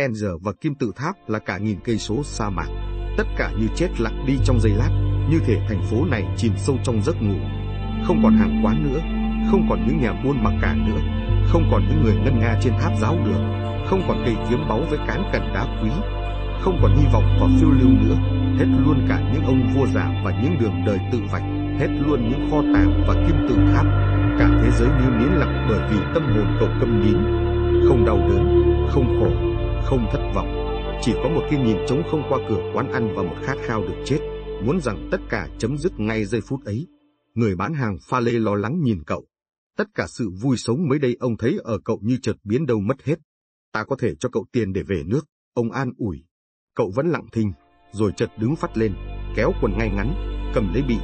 Enzer và Kim Tự Tháp là cả nghìn cây số sa mạc. Tất cả như chết lặng đi trong giây lát, như thể thành phố này chìm sâu trong giấc ngủ. Không còn hàng quán nữa, không còn những nhà buôn mặc cả nữa, không còn những người ngân nga trên tháp giáo đường, không còn cây kiếm báu với cán cẩn đá quý, không còn hy vọng và phiêu lưu nữa, hết luôn cả những ông vua già và những đường đời tự vạch, hết luôn những kho tàng và kim tự tháp. Cả thế giới như nín lặng bởi vì tâm hồn cậu câm nín, không đau đớn, không khổ, không thất vọng. Chỉ có một cái nhìn trống không qua cửa quán ăn và một khát khao được chết, muốn rằng tất cả chấm dứt ngay giây phút ấy. Người bán hàng pha lê lo lắng nhìn cậu. Tất cả sự vui sống mới đây ông thấy ở cậu như chợt biến đâu mất hết. Ta có thể cho cậu tiền để về nước, ông an ủi. Cậu vẫn lặng thinh, rồi chợt đứng phát lên, kéo quần ngay ngắn, cầm lấy bị.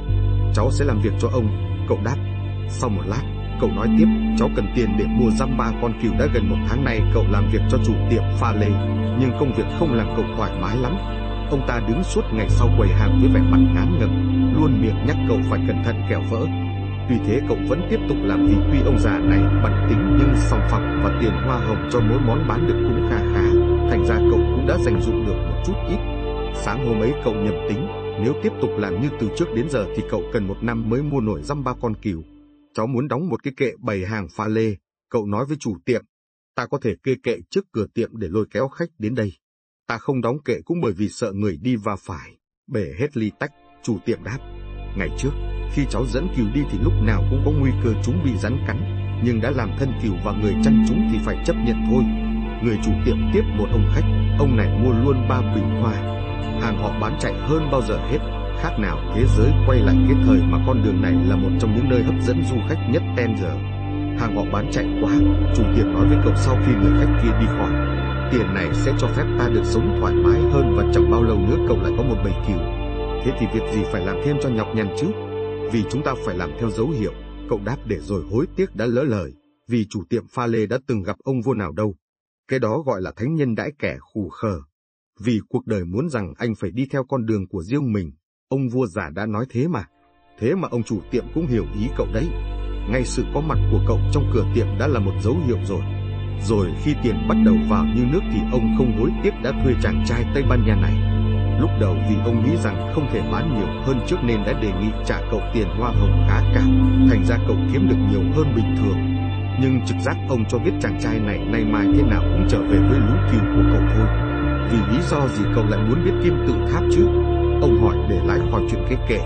Cháu sẽ làm việc cho ông, cậu đáp. Sau một lát, cậu nói tiếp, cháu cần tiền để mua giam ba con cừu đã gần một tháng nay cậu làm việc cho chủ tiệm pha lê, nhưng công việc không làm cậu thoải mái lắm. Ông ta đứng suốt ngày sau quầy hàng với vẻ mặt ngán ngẩm, luôn miệng nhắc cậu phải cẩn thận kẻo vỡ. Tuy thế cậu vẫn tiếp tục làm vì tuy ông già này bận tính nhưng sòng phẳng và tiền hoa hồng cho mỗi món bán được cũng kha khá, thành ra cậu cũng đã dành dụng được một chút ít. Sáng hôm ấy cậu nhầm tính, nếu tiếp tục làm như từ trước đến giờ thì cậu cần một năm mới mua nổi răm ba con cừu. Cháu muốn đóng một cái kệ bày hàng pha lê, cậu nói với chủ tiệm. Ta có thể kê kệ trước cửa tiệm để lôi kéo khách đến đây. Ta không đóng kệ cũng bởi vì sợ người đi va phải, bể hết ly tách, chủ tiệm đáp. Ngày trước, khi cháu dẫn cừu đi thì lúc nào cũng có nguy cơ chúng bị rắn cắn, nhưng đã làm thân cừu và người chăn chúng thì phải chấp nhận thôi. Người chủ tiệm tiếp một ông khách, ông này mua luôn ba bình hoa. Hàng họ bán chạy hơn bao giờ hết, khác nào thế giới quay lại cái thời mà con đường này là một trong những nơi hấp dẫn du khách nhất ten giờ. Hàng họ bán chạy quá, chủ tiệm nói với cậu sau khi người khách kia đi khỏi. Tiền này sẽ cho phép ta được sống thoải mái hơn và chẳng bao lâu nữa cậu lại có một bầy cừu. Thế thì việc gì phải làm thêm cho nhọc nhằn chứ? Vì chúng ta phải làm theo dấu hiệu, cậu đáp để rồi hối tiếc đã lỡ lời, vì chủ tiệm pha lê đã từng gặp ông vua nào đâu. Cái đó gọi là thánh nhân đãi kẻ khù khờ. Vì cuộc đời muốn rằng anh phải đi theo con đường của riêng mình, ông vua già đã nói thế mà. Thế mà ông chủ tiệm cũng hiểu ý cậu đấy. Ngay sự có mặt của cậu trong cửa tiệm đã là một dấu hiệu rồi. Rồi khi tiền bắt đầu vào như nước thì ông không hối tiếc đã thuê chàng trai Tây Ban Nha này. Lúc đầu vì ông nghĩ rằng không thể bán nhiều hơn trước nên đã đề nghị trả cậu tiền hoa hồng khá cao, thành ra cậu kiếm được nhiều hơn bình thường. Nhưng trực giác ông cho biết chàng trai này nay mai thế nào cũng trở về với lũ cừu của cậu thôi. Vì lý do gì cậu lại muốn biết kim tự tháp chứ? Ông hỏi lại khỏi chuyện cái kể.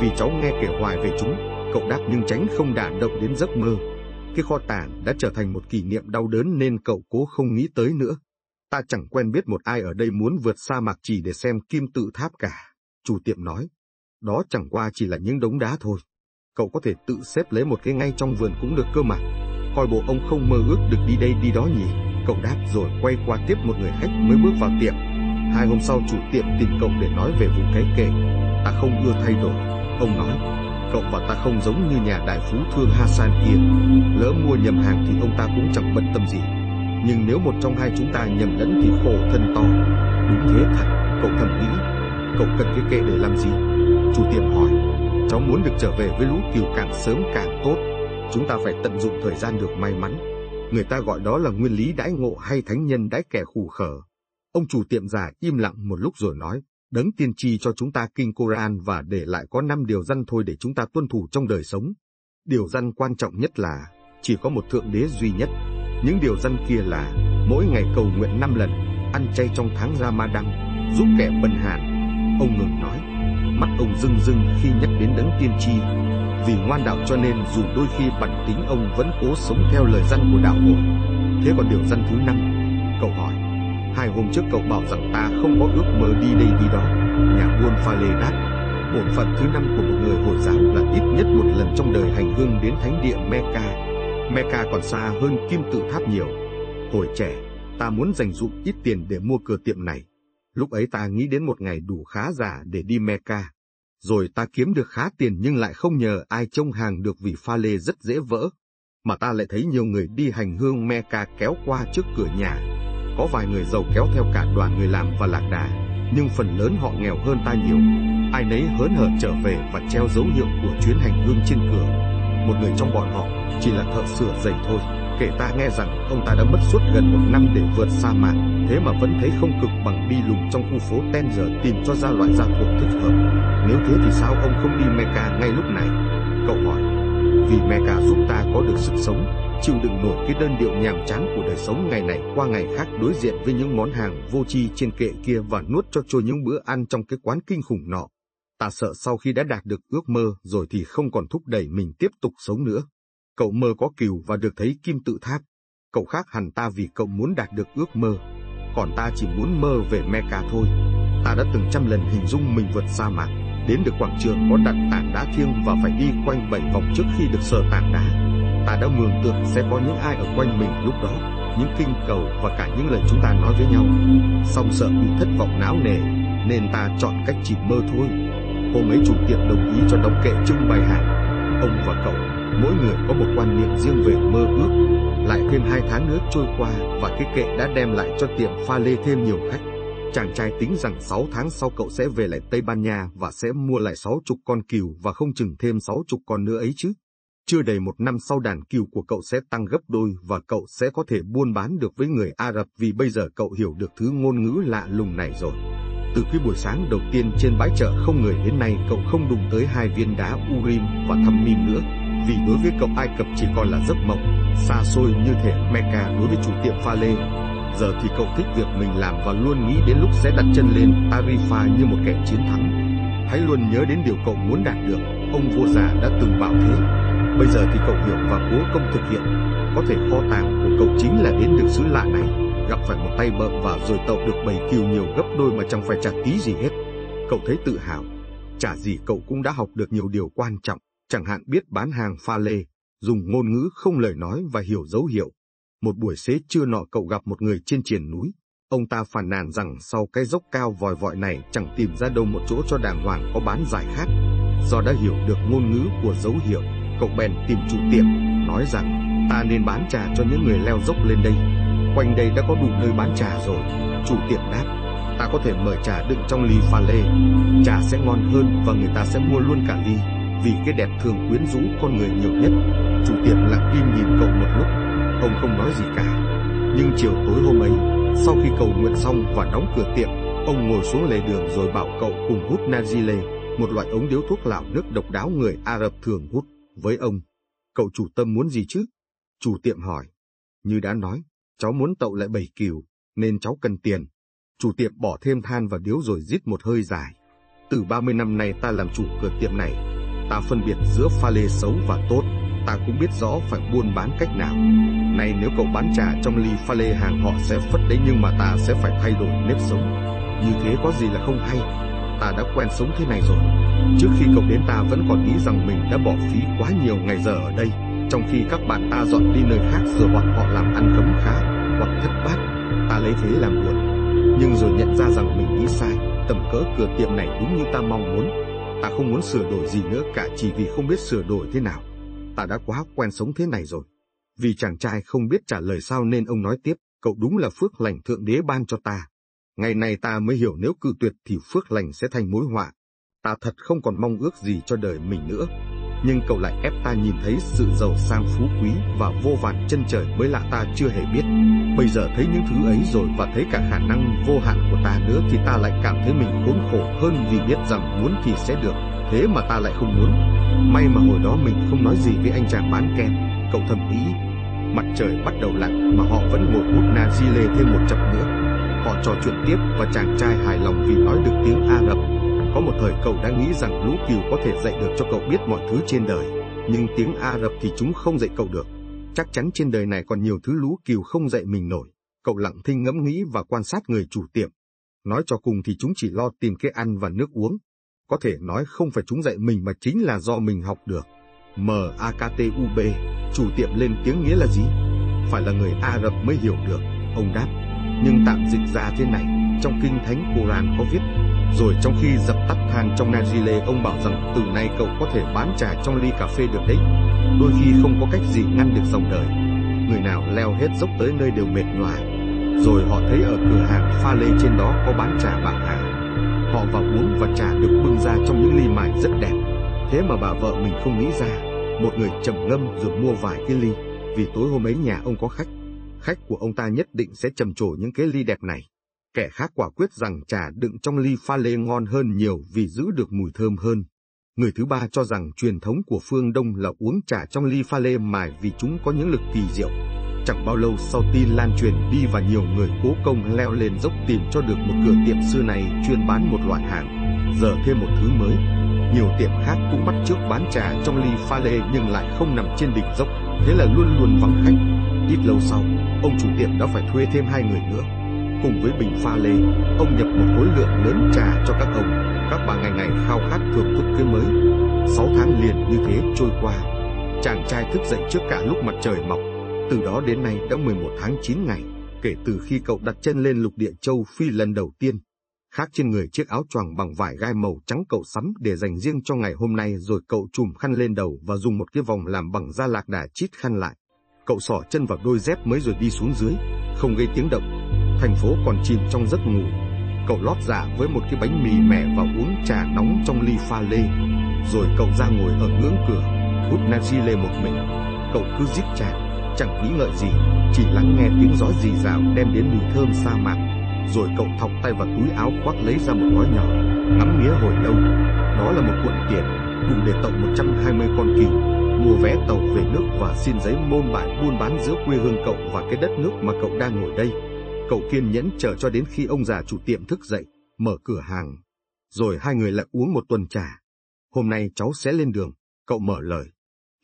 Vì cháu nghe kể hoài về chúng, cậu đáp nhưng tránh không đả động đến giấc mơ. Cái kho tàng đã trở thành một kỷ niệm đau đớn nên cậu cố không nghĩ tới nữa. Ta chẳng quen biết một ai ở đây muốn vượt sa mạc chỉ để xem kim tự tháp cả. Chủ tiệm nói, đó chẳng qua chỉ là những đống đá thôi. Cậu có thể tự xếp lấy một cái ngay trong vườn cũng được cơ mà. Coi bộ ông không mơ ước được đi đây đi đó nhỉ. Cậu đáp rồi quay qua tiếp một người khách mới bước vào tiệm. Hai hôm sau chủ tiệm tìm cậu để nói về vụ cái kệ. Ta không ưa thay đổi. Ông nói, cậu và ta không giống như nhà đại phú thương Hassan kia. Lỡ mua nhầm hàng thì ông ta cũng chẳng bận tâm gì. Nhưng nếu một trong hai chúng ta nhầm lẫn thì khổ thân to. Đúng thế thật, cậu thầm nghĩ. Cậu cần cái kệ để làm gì? Chủ tiệm hỏi. Cháu muốn được trở về với lũ kiều càng sớm càng tốt. Chúng ta phải tận dụng thời gian được may mắn. Người ta gọi đó là nguyên lý đãi ngộ hay thánh nhân đãi kẻ khù khở. Ông chủ tiệm giả im lặng một lúc rồi nói, đấng tiên tri cho chúng ta kinh Koran và để lại có năm điều răn thôi để chúng ta tuân thủ trong đời sống. Điều răn quan trọng nhất là chỉ có một thượng đế duy nhất. Những điều răn kia là mỗi ngày cầu nguyện năm lần, ăn chay trong tháng Ramadan, giúp kẻ bần hàn. Ông ngừng nói, mắt ông rưng rưng khi nhắc đến đấng tiên tri. Vì ngoan đạo cho nên dù đôi khi bản tính ông vẫn cố sống theo lời răn của đạo hội. Thế còn điều răn thứ năm, cậu hỏi, hai hôm trước cậu bảo rằng ta không có ước mơ đi đây đi đó. Nhà buôn pha lê đáp, bổn phận thứ năm của một người Hồi giáo là ít nhất một lần trong đời hành hương đến thánh địa Mecca. Mecca còn xa hơn kim tự tháp nhiều. Hồi trẻ, ta muốn dành dụm ít tiền để mua cửa tiệm này. Lúc ấy ta nghĩ đến một ngày đủ khá giả để đi Mecca. Rồi ta kiếm được khá tiền nhưng lại không nhờ ai trông hàng được vì pha lê rất dễ vỡ. Mà ta lại thấy nhiều người đi hành hương Mecca kéo qua trước cửa nhà. Có vài người giàu kéo theo cả đoàn người làm và lạc đà, nhưng phần lớn họ nghèo hơn ta nhiều. Ai nấy hớn hở trở về và treo dấu hiệu của chuyến hành hương trên cửa. Một người trong bọn họ chỉ là thợ sửa giày thôi, Kể ta nghe rằng ông ta đã mất suốt gần một năm để vượt sa mạc, thế mà vẫn thấy không cực bằng đi lùng trong khu phố ten giờ tìm cho ra loại gia thuộc thích hợp. Nếu thế thì sao ông không đi Mecca ngay lúc này? Cậu hỏi. Vì Mecca giúp ta có được sức sống, chịu đựng nổi cái đơn điệu nhàm chán của đời sống ngày này qua ngày khác đối diện với những món hàng vô tri trên kệ kia và nuốt cho trôi những bữa ăn trong cái quán kinh khủng nọ. Ta sợ sau khi đã đạt được ước mơ rồi thì không còn thúc đẩy mình tiếp tục sống nữa. Cậu mơ có cừu và được thấy kim tự tháp. Cậu khác hẳn ta vì cậu muốn đạt được ước mơ. Còn ta chỉ muốn mơ về Mecca thôi. Ta đã từng trăm lần hình dung mình vượt sa mạc, đến được quảng trường có đặt tảng đá thiêng và phải đi quanh bảy vòng trước khi được sờ tảng đá. Ta đã mường tượng sẽ có những ai ở quanh mình lúc đó, những kinh cầu và cả những lời chúng ta nói với nhau. Song sợ bị thất vọng não nề, nên ta chọn cách chỉ mơ thôi. Hôm ấy chủ tiệm đồng ý cho đóng kệ trưng bày hàng. Ông và cậu mỗi người có một quan niệm riêng về mơ ước. Lại thêm hai tháng nữa trôi qua và cái kệ đã đem lại cho tiệm pha lê thêm nhiều khách. Chàng trai tính rằng 6 tháng sau cậu sẽ về lại Tây Ban Nha và sẽ mua lại 60 con cừu và không chừng thêm 60 con nữa ấy chứ. Chưa đầy một năm sau đàn cừu của cậu sẽ tăng gấp đôi và cậu sẽ có thể buôn bán được với người Ả Rập vì bây giờ cậu hiểu được thứ ngôn ngữ lạ lùng này rồi. Từ cái buổi sáng đầu tiên trên bãi chợ không người đến nay cậu không đụng tới hai viên đá Urim và Thăm Mim nữa vì đối với cậu Ai Cập chỉ còn là giấc mộng, xa xôi như thể Mecca đối với chủ tiệm pha lê. Giờ thì cậu thích việc mình làm và luôn nghĩ đến lúc sẽ đặt chân lên Tarifa như một kẻ chiến thắng. Hãy luôn nhớ đến điều cậu muốn đạt được, ông vua già đã từng bảo thế. Bây giờ thì cậu hiểu và cố công thực hiện. Có thể kho tàng của cậu chính là đến được xứ lạ này, gặp phải một tay bợm và rồi tậu được bầy kiều nhiều gấp đôi mà chẳng phải trả tí gì hết. Cậu thấy tự hào, chả gì cậu cũng đã học được nhiều điều quan trọng chẳng hạn biết bán hàng pha lê, dùng ngôn ngữ không lời nói và hiểu dấu hiệu. Một buổi xế trưa nọ cậu gặp một người trên triển núi. Ông ta phàn nàn rằng sau cái dốc cao vòi vọi này chẳng tìm ra đâu một chỗ cho đàng hoàng có bán giải khát. Do đã hiểu được ngôn ngữ của dấu hiệu, cậu bèn tìm chủ tiệm, nói rằng ta nên bán trà cho những người leo dốc lên đây. Quanh đây đã có đủ nơi bán trà rồi. Chủ tiệm đáp, ta có thể mở trà đựng trong ly pha lê. Trà sẽ ngon hơn và người ta sẽ mua luôn cả ly vì cái đẹp thường quyến rũ con người nhiều nhất. Chủ tiệm lặng im nhìn cậu một lúc, ông không nói gì cả. Nhưng chiều tối hôm ấy, sau khi cầu nguyện xong và đóng cửa tiệm, ông ngồi xuống lề đường rồi bảo cậu cùng hút Nazile, một loại ống điếu thuốc lào nước độc đáo người Ả Rập thường hút. Với ông, cậu chủ tâm muốn gì chứ? Chủ tiệm hỏi. Như đã nói, cháu muốn tậu lại bảy kiều, nên cháu cần tiền. Chủ tiệm bỏ thêm than vào điếu rồi rít một hơi dài. Từ 30 năm nay ta làm chủ cửa tiệm này, ta phân biệt giữa pha lê xấu và tốt, ta cũng biết rõ phải buôn bán cách nào. Này nếu cậu bán trà trong ly pha lê hàng họ sẽ phất đấy nhưng mà ta sẽ phải thay đổi nếp sống. Như thế có gì là không hay, ta đã quen sống thế này rồi. Trước khi cậu đến ta vẫn còn nghĩ rằng mình đã bỏ phí quá nhiều ngày giờ ở đây, trong khi các bạn ta dọn đi nơi khác rồi hoặc họ làm ăn khấm khá, hoặc thất bát, ta lấy thế làm buồn. Nhưng rồi nhận ra rằng mình nghĩ sai, tầm cỡ cửa tiệm này đúng như ta mong muốn, Ta không muốn sửa đổi gì nữa cả chỉ vì không biết sửa đổi thế nào. Ta đã quá quen sống thế này rồi. Vì chàng trai không biết trả lời sao nên ông nói tiếp, cậu đúng là phước lành thượng đế ban cho ta. Ngày này ta mới hiểu nếu cự tuyệt thì phước lành sẽ thành mối họa. Ta thật không còn mong ước gì cho đời mình nữa. Nhưng cậu lại ép ta nhìn thấy sự giàu sang phú quý và vô vàn chân trời mới lạ ta chưa hề biết. Bây giờ thấy những thứ ấy rồi và thấy cả khả năng vô hạn của ta nữa thì ta lại cảm thấy mình khốn khổ hơn vì biết rằng muốn thì sẽ được, thế mà ta lại không muốn. May mà hồi đó mình không nói gì với anh chàng bán kem, cậu thầm nghĩ. Mặt trời bắt đầu lặn mà họ vẫn ngồi hút na di lê thêm một chập nữa. Họ trò chuyện tiếp và chàng trai hài lòng vì nói được tiếng Ả Rập. Có một thời cậu đã nghĩ rằng lũ cừu có thể dạy được cho cậu biết mọi thứ trên đời, nhưng tiếng Ả Rập thì chúng không dạy cậu được. Chắc chắn trên đời này còn nhiều thứ lũ cừu không dạy mình nổi. Cậu lặng thinh ngẫm nghĩ và quan sát người chủ tiệm. Nói cho cùng thì chúng chỉ lo tìm cái ăn và nước uống. Có thể nói không phải chúng dạy mình mà chính là do mình học được. M-A-K-T-U-B, chủ tiệm lên tiếng nghĩa là gì? Phải là người Ả Rập mới hiểu được, ông đáp. Nhưng tạm dịch ra thế này, trong kinh thánh Quran có viết, rồi trong khi dập tắt than trong Najile ông bảo rằng từ nay cậu có thể bán trà trong ly cà phê được đấy. Đôi khi không có cách gì ngăn được dòng đời. Người nào leo hết dốc tới nơi đều mệt nhoài. Rồi họ thấy ở cửa hàng pha lê trên đó có bán trà bạc hà. Họ vào uống và trà được bưng ra trong những ly mài rất đẹp. Thế mà bà vợ mình không nghĩ ra. Một người trầm ngâm rồi mua vài cái ly. vì tối hôm ấy nhà ông có khách. Khách của ông ta nhất định sẽ trầm trồ những cái ly đẹp này. Kẻ khác quả quyết rằng trà đựng trong ly pha lê ngon hơn nhiều vì giữ được mùi thơm hơn. Người thứ ba cho rằng truyền thống của phương Đông là uống trà trong ly pha lê mài vì chúng có những lực kỳ diệu. Chẳng bao lâu sau tin lan truyền đi và nhiều người cố công leo lên dốc tìm cho được một cửa tiệm xưa này chuyên bán một loại hàng. Giờ thêm một thứ mới. Nhiều tiệm khác cũng bắt trước bán trà trong ly pha lê nhưng lại không nằm trên đỉnh dốc, thế là luôn luôn vắng khách. Ít lâu sau, ông chủ tiệm đã phải thuê thêm hai người nữa. Cùng với bình pha lê, ông nhập một khối lượng lớn trà cho các ông. Các bà ngày ngày khao khát thưởng thức cái mới. Sáu tháng liền như thế trôi qua. Chàng trai thức dậy trước cả lúc mặt trời mọc. Từ đó đến nay đã 11 tháng 9 ngày, kể từ khi cậu đặt chân lên lục địa châu Phi lần đầu tiên. Khác trên người chiếc áo choàng bằng vải gai màu trắng cậu sắm để dành riêng cho ngày hôm nay rồi cậu trùm khăn lên đầu và dùng một cái vòng làm bằng da lạc đà chít khăn lại. Cậu xỏ chân vào đôi dép mới rồi đi xuống dưới, không gây tiếng động. Thành phố còn chìm trong giấc ngủ. Cậu lót dạ với một cái bánh mì mẻ và uống trà nóng trong ly pha lê. Rồi cậu ra ngồi ở ngưỡng cửa, hút nazi lê một mình. Cậu cứ giết trà, chẳng nghĩ ngợi gì, chỉ lắng nghe tiếng gió rì rào đem đến mùi thơm sa mạc. Rồi cậu thọc tay vào túi áo khoác lấy ra một gói nhỏ, ngắm nghía hồi lâu. Đó là một cuộn tiền, đủ để tậu 120 con kỳ mua vé tàu về nước và xin giấy môn bài buôn bán giữa quê hương cậu và cái đất nước mà cậu đang ngồi đây. Cậu kiên nhẫn chờ cho đến khi ông già chủ tiệm thức dậy, mở cửa hàng. Rồi hai người lại uống một tuần trà. Hôm nay cháu sẽ lên đường, cậu mở lời.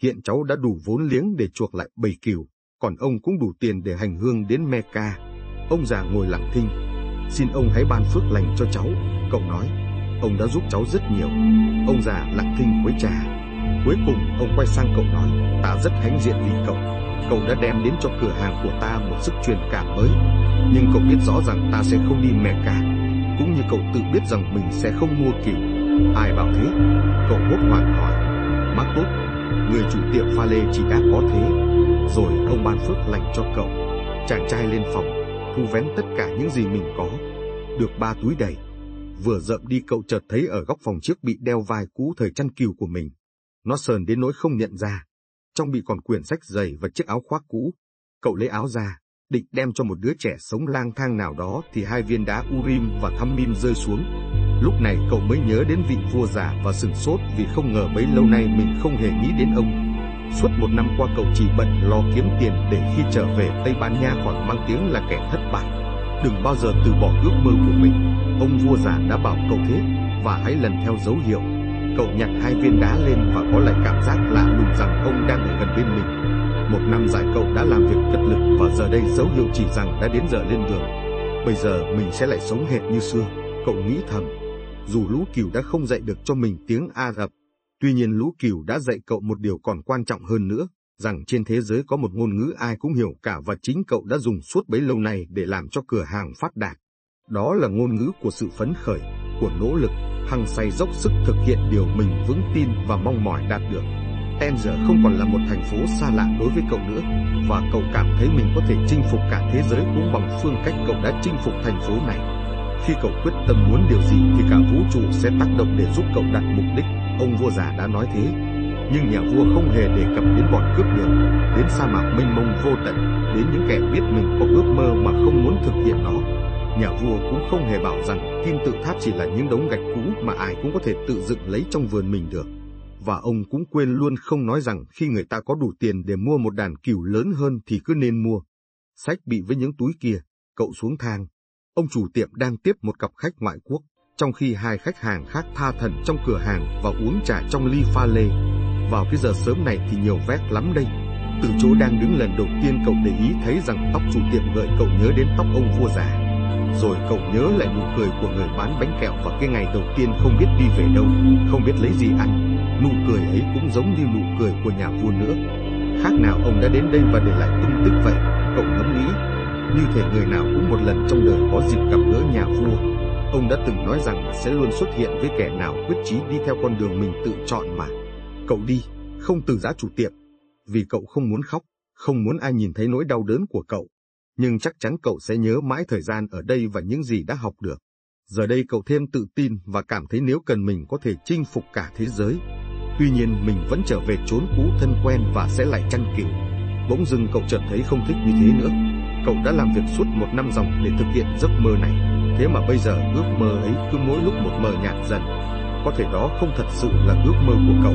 Hiện cháu đã đủ vốn liếng để chuộc lại bầy cừu, còn ông cũng đủ tiền để hành hương đến Mecca. Ông già ngồi lặng thinh. Xin ông hãy ban phước lành cho cháu, cậu nói. Ông đã giúp cháu rất nhiều. Ông già lặng thinh quấy trà. Cuối cùng ông quay sang cậu nói, ta rất hãnh diện vì cậu. Cậu đã đem đến cho cửa hàng của ta một sức truyền cảm mới. Nhưng cậu biết rõ rằng ta sẽ không đi Mecca. Cũng như cậu tự biết rằng mình sẽ không mua kiểu. Ai bảo thế? Cậu hốt hoảng hỏi. Mắc tốt, người chủ tiệm pha lê chỉ đã có thế. Rồi ông ban phước lành cho cậu. Chàng trai lên phòng, thu vén tất cả những gì mình có. Được ba túi đầy. Vừa dậm đi cậu chợt thấy ở góc phòng trước bị đeo vai cũ thời chăn cừu của mình. Nó sờn đến nỗi không nhận ra. Trong bị còn quyển sách dày và chiếc áo khoác cũ. Cậu lấy áo ra, định đem cho một đứa trẻ sống lang thang nào đó thì hai viên đá Urim và Thummim rơi xuống. Lúc này cậu mới nhớ đến vị vua già và sừng sốt vì không ngờ bấy lâu nay mình không hề nghĩ đến ông. Suốt một năm qua cậu chỉ bận lo kiếm tiền để khi trở về Tây Ban Nha khỏi mang tiếng là kẻ thất bại. Đừng bao giờ từ bỏ ước mơ của mình. Ông vua già đã bảo cậu thế, và hãy lần theo dấu hiệu. Cậu nhặt hai viên đá lên và có lại cảm giác lạ lùng rằng ông đang ở gần bên mình. Một năm dài cậu đã làm việc cật lực và giờ đây dấu hiệu chỉ rằng đã đến giờ lên đường. Bây giờ mình sẽ lại sống hệt như xưa, cậu nghĩ thầm. Dù lũ cừu đã không dạy được cho mình tiếng Ả Rập, tuy nhiên lũ cừu đã dạy cậu một điều còn quan trọng hơn nữa, rằng trên thế giới có một ngôn ngữ ai cũng hiểu cả và chính cậu đã dùng suốt bấy lâu này để làm cho cửa hàng phát đạt. Đó là ngôn ngữ của sự phấn khởi, của nỗ lực, hăng say dốc sức thực hiện điều mình vững tin và mong mỏi đạt được. Tenzer không còn là một thành phố xa lạ đối với cậu nữa, và cậu cảm thấy mình có thể chinh phục cả thế giới cũng bằng phương cách cậu đã chinh phục thành phố này. Khi cậu quyết tâm muốn điều gì thì cả vũ trụ sẽ tác động để giúp cậu đạt mục đích, ông vua già đã nói thế. Nhưng nhà vua không hề đề cập đến bọn cướp đường, đến sa mạc mênh mông vô tận, đến những kẻ biết mình có ước mơ mà không muốn thực hiện nó. Nhà vua cũng không hề bảo rằng kim tự tháp chỉ là những đống gạch cũ mà ai cũng có thể tự dựng lấy trong vườn mình được và ông cũng quên luôn không nói rằng khi người ta có đủ tiền để mua một đàn cừu lớn hơn thì cứ nên mua. Sách bị với những túi kia, cậu xuống thang. Ông chủ tiệm đang tiếp một cặp khách ngoại quốc, trong khi hai khách hàng khác tha thần trong cửa hàng và uống trà trong ly pha lê. Vào cái giờ sớm này thì nhiều vét lắm đây. Từ chỗ đang đứng lần đầu tiên cậu để ý thấy rằng tóc chủ tiệm gợi cậu nhớ đến tóc ông vua già. Rồi cậu nhớ lại nụ cười của người bán bánh kẹo vào cái ngày đầu tiên không biết đi về đâu, không biết lấy gì ăn. Nụ cười ấy cũng giống như nụ cười của nhà vua nữa. Khác nào ông đã đến đây và để lại tung tích vậy, cậu ngẫm nghĩ. Như thể người nào cũng một lần trong đời có dịp gặp gỡ nhà vua. Ông đã từng nói rằng sẽ luôn xuất hiện với kẻ nào quyết chí đi theo con đường mình tự chọn mà. Cậu đi, không từ giá chủ tiệm, vì cậu không muốn khóc, không muốn ai nhìn thấy nỗi đau đớn của cậu. Nhưng chắc chắn cậu sẽ nhớ mãi thời gian ở đây và những gì đã học được. Giờ đây cậu thêm tự tin và cảm thấy nếu cần mình có thể chinh phục cả thế giới. Tuy nhiên mình vẫn trở về chốn cũ thân quen và sẽ lại chăn cừu. Bỗng dưng cậu chợt thấy không thích như thế nữa. Cậu đã làm việc suốt một năm dòng để thực hiện giấc mơ này, thế mà bây giờ ước mơ ấy cứ mỗi lúc một mờ nhạt dần. Có thể đó không thật sự là ước mơ của cậu,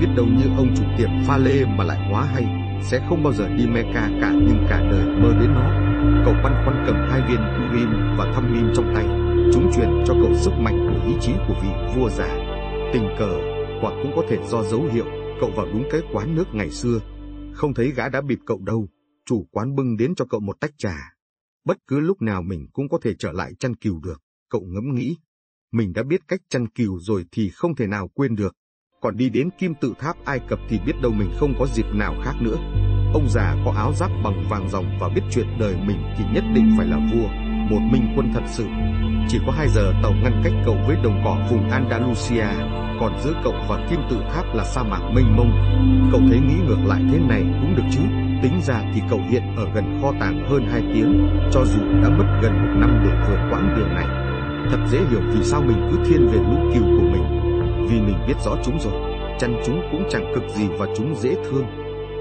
biết đâu như ông chủ tiệm pha lê mà lại hóa hay, sẽ không bao giờ đi Mecca cả nhưng cả đời mơ đến nó. Cậu băn khoăn cầm hai viên Urim và thăm Mim trong tay, chúng truyền cho cậu sức mạnh của ý chí của vị vua già. Tình cờ, hoặc cũng có thể do dấu hiệu, cậu vào đúng cái quán nước ngày xưa, không thấy gã đã bịp cậu đâu, chủ quán bưng đến cho cậu một tách trà. Bất cứ lúc nào mình cũng có thể trở lại chăn cừu được, cậu ngẫm nghĩ. Mình đã biết cách chăn cừu rồi thì không thể nào quên được. Còn đi đến kim tự tháp Ai Cập thì biết đâu mình không có dịp nào khác nữa. Ông già có áo giáp bằng vàng ròng và biết chuyện đời mình thì nhất định phải là vua, một minh quân thật sự. Chỉ có 2 giờ tàu ngăn cách cậu với đồng cỏ vùng Andalusia, còn giữa cậu và kim tự tháp là sa mạc mênh mông. Cậu thấy nghĩ ngược lại thế này cũng được chứ, tính ra thì cậu hiện ở gần kho tàng hơn 2 tiếng, cho dù đã mất gần một năm để vượt quãng đường này. Thật dễ hiểu vì sao mình cứ thiên về lũ cừu của mình, vì mình biết rõ chúng rồi, chăn chúng cũng chẳng cực gì và chúng dễ thương.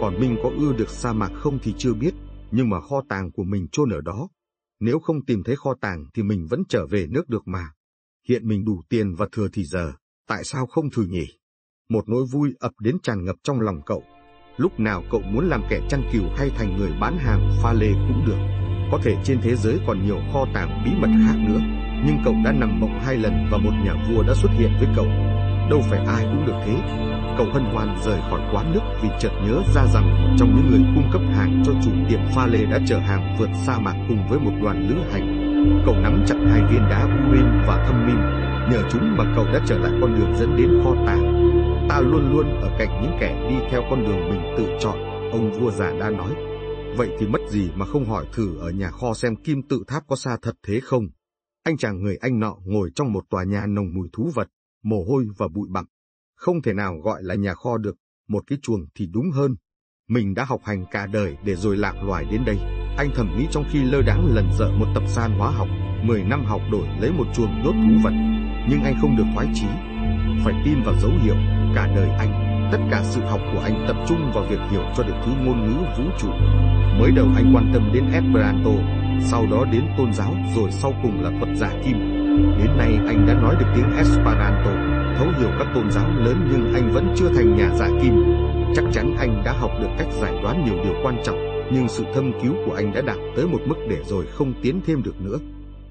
Còn mình có ưa được sa mạc không thì chưa biết, nhưng mà kho tàng của mình chôn ở đó. Nếu không tìm thấy kho tàng thì mình vẫn trở về nước được mà. Hiện mình đủ tiền và thừa thì giờ, tại sao không thử nhỉ? Một nỗi vui ập đến tràn ngập trong lòng cậu. Lúc nào cậu muốn làm kẻ chăn cừu hay thành người bán hàng pha lê cũng được. Có thể trên thế giới còn nhiều kho tàng bí mật khác nữa, nhưng cậu đã nằm mộng hai lần và một nhà vua đã xuất hiện với cậu. Đâu phải ai cũng được thế. Cậu hân hoan rời khỏi quán nước vì chợt nhớ ra rằng một trong những người cung cấp hàng cho chủ tiệm pha lê đã chở hàng vượt sa mạc cùng với một đoàn lữ hành. Cậu nắm chặt hai viên đá Urim và thâm minh, nhờ chúng mà cậu đã trở lại con đường dẫn đến kho tàng. Ta luôn luôn ở cạnh những kẻ đi theo con đường mình tự chọn, ông vua già đã nói. Vậy thì mất gì mà không hỏi thử ở nhà kho xem kim tự tháp có xa thật thế không? Anh chàng người anh nọ ngồi trong một tòa nhà nồng mùi thú vật, mồ hôi và bụi bặm. Không thể nào gọi là nhà kho được, một cái chuồng thì đúng hơn. Mình đã học hành cả đời để rồi lạc loài đến đây. Anh thầm nghĩ trong khi lơ đãng lần dở một tập san hóa học, 10 năm học đổi lấy một chuồng đốt thú vật. Nhưng anh không được thoái chí. Phải tin vào dấu hiệu, cả đời anh, tất cả sự học của anh tập trung vào việc hiểu cho được thứ ngôn ngữ vũ trụ. Mới đầu anh quan tâm đến Esperanto, sau đó đến tôn giáo rồi sau cùng là thuật giả kim. Đến nay anh đã nói được tiếng Esperanto, thấu hiểu các tôn giáo lớn nhưng anh vẫn chưa thành nhà giả kim. Chắc chắn anh đã học được cách giải đoán nhiều điều quan trọng, nhưng sự thâm cứu của anh đã đạt tới một mức để rồi không tiến thêm được nữa.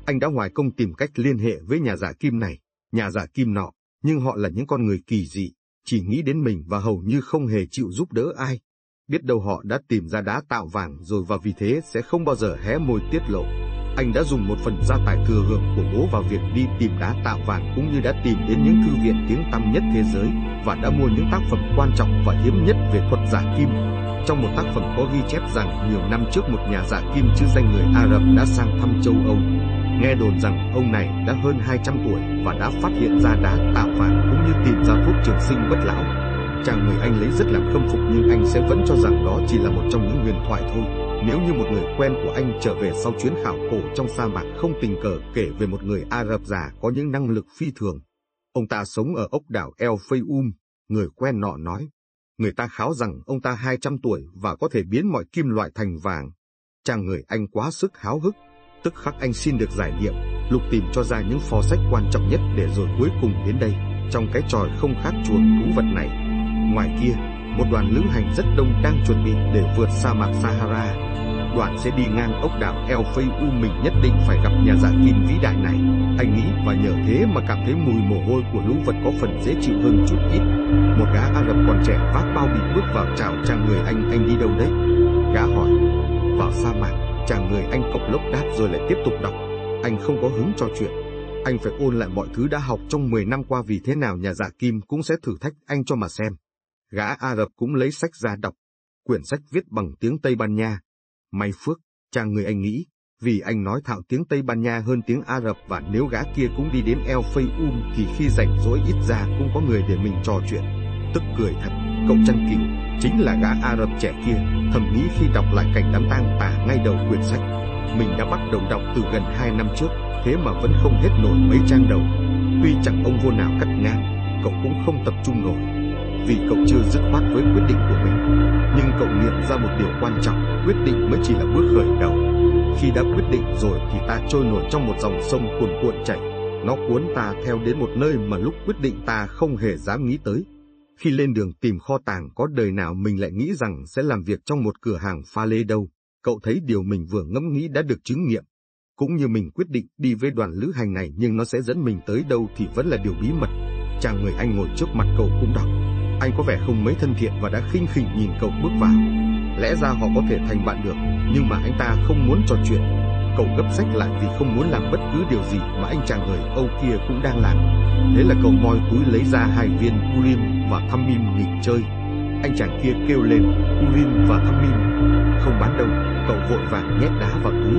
Anh đã hoài công tìm cách liên hệ với nhà giả kim này, nhà giả kim nọ, nhưng họ là những con người kỳ dị, chỉ nghĩ đến mình và hầu như không hề chịu giúp đỡ ai. Biết đâu họ đã tìm ra đá tạo vàng rồi và vì thế sẽ không bao giờ hé môi tiết lộ. Anh đã dùng một phần gia tài thừa hưởng của bố vào việc đi tìm đá tạo vàng cũng như đã tìm đến những thư viện tiếng tăm nhất thế giới và đã mua những tác phẩm quan trọng và hiếm nhất về thuật giả kim. Trong một tác phẩm có ghi chép rằng nhiều năm trước một nhà giả kim chữ danh người Ả Rập đã sang thăm châu Âu. Nghe đồn rằng ông này đã hơn 200 tuổi và đã phát hiện ra đá tạo vàng như tìm ra thuốc trường sinh bất lão. Chàng người Anh lấy rất làm khâm phục nhưng anh sẽ vẫn cho rằng đó chỉ là một trong những huyền thoại thôi. Nếu như một người quen của anh trở về sau chuyến khảo cổ trong sa mạc không tình cờ kể về một người Ả Rập già có những năng lực phi thường. Ông ta sống ở ốc đảo El Fayum, người quen nọ nói. Người ta kháo rằng ông ta 200 tuổi và có thể biến mọi kim loại thành vàng. Chàng người Anh quá sức háo hức, tức khắc anh xin được giải nghiệm, lục tìm cho ra những pho sách quan trọng nhất để rồi cuối cùng đến đây, trong cái tròi không khác chuồng thú vật này. Ngoài kia, một đoàn lữ hành rất đông đang chuẩn bị để vượt sa mạc Sahara. Đoàn sẽ đi ngang ốc đảo El u mình nhất định phải gặp nhà giả kim vĩ đại này. Anh nghĩ và nhờ thế mà cảm thấy mùi mồ hôi của lũ vật có phần dễ chịu hơn chút ít. Một gã Ả Rập còn trẻ vác bao bì bước vào chào chàng người anh anh đi đâu đấy? Gã hỏi. Vào sa mạc, chàng người anh cộc lốc đáp rồi lại tiếp tục đọc. Anh không có hứng cho chuyện. Anh phải ôn lại mọi thứ đã học trong 10 năm qua vì thế nào nhà giả kim cũng sẽ thử thách anh cho mà xem. Gã Ả Rập cũng lấy sách ra đọc. Quyển sách viết bằng tiếng Tây Ban Nha. May phước, chàng người anh nghĩ, vì anh nói thạo tiếng Tây Ban Nha hơn tiếng Ả Rập và nếu gã kia cũng đi đến El Fayum thì khi rảnh rỗi ít ra cũng có người để mình trò chuyện. Tức cười thật, cậu chăn Kiều chính là gã Ả Rập trẻ kia, thầm nghĩ khi đọc lại cảnh đám tang tả ngay đầu quyển sách. Mình đã bắt đầu đọc từ gần hai năm trước, thế mà vẫn không hết nổi mấy trang đầu. Tuy chẳng ông vua nào cắt ngang, cậu cũng không tập trung nổi. vì cậu chưa dứt khoát với quyết định của mình. Nhưng cậu nghiệm ra một điều quan trọng, quyết định mới chỉ là bước khởi đầu. Khi đã quyết định rồi thì ta trôi nổi trong một dòng sông cuồn cuộn chảy. Nó cuốn ta theo đến một nơi mà lúc quyết định ta không hề dám nghĩ tới. Khi lên đường tìm kho tàng có đời nào mình lại nghĩ rằng sẽ làm việc trong một cửa hàng pha lê đâu. Cậu thấy điều mình vừa ngẫm nghĩ đã được chứng nghiệm. Cũng như mình quyết định đi với đoàn lữ hành này nhưng nó sẽ dẫn mình tới đâu thì vẫn là điều bí mật. Chàng người anh ngồi trước mặt cậu cũng đọc. Anh có vẻ không mấy thân thiện và đã khinh khỉnh nhìn cậu bước vào. Lẽ ra họ có thể thành bạn được, nhưng mà anh ta không muốn trò chuyện. Cậu gấp sách lại vì không muốn làm bất cứ điều gì mà anh chàng người Âu kia cũng đang làm. Thế là cậu moi túi lấy ra hai viên Urim và Thummim nghịch chơi. Anh chàng kia kêu lên Urim và Thummim. Không bán đâu, cậu vội vàng nhét đá vào túi.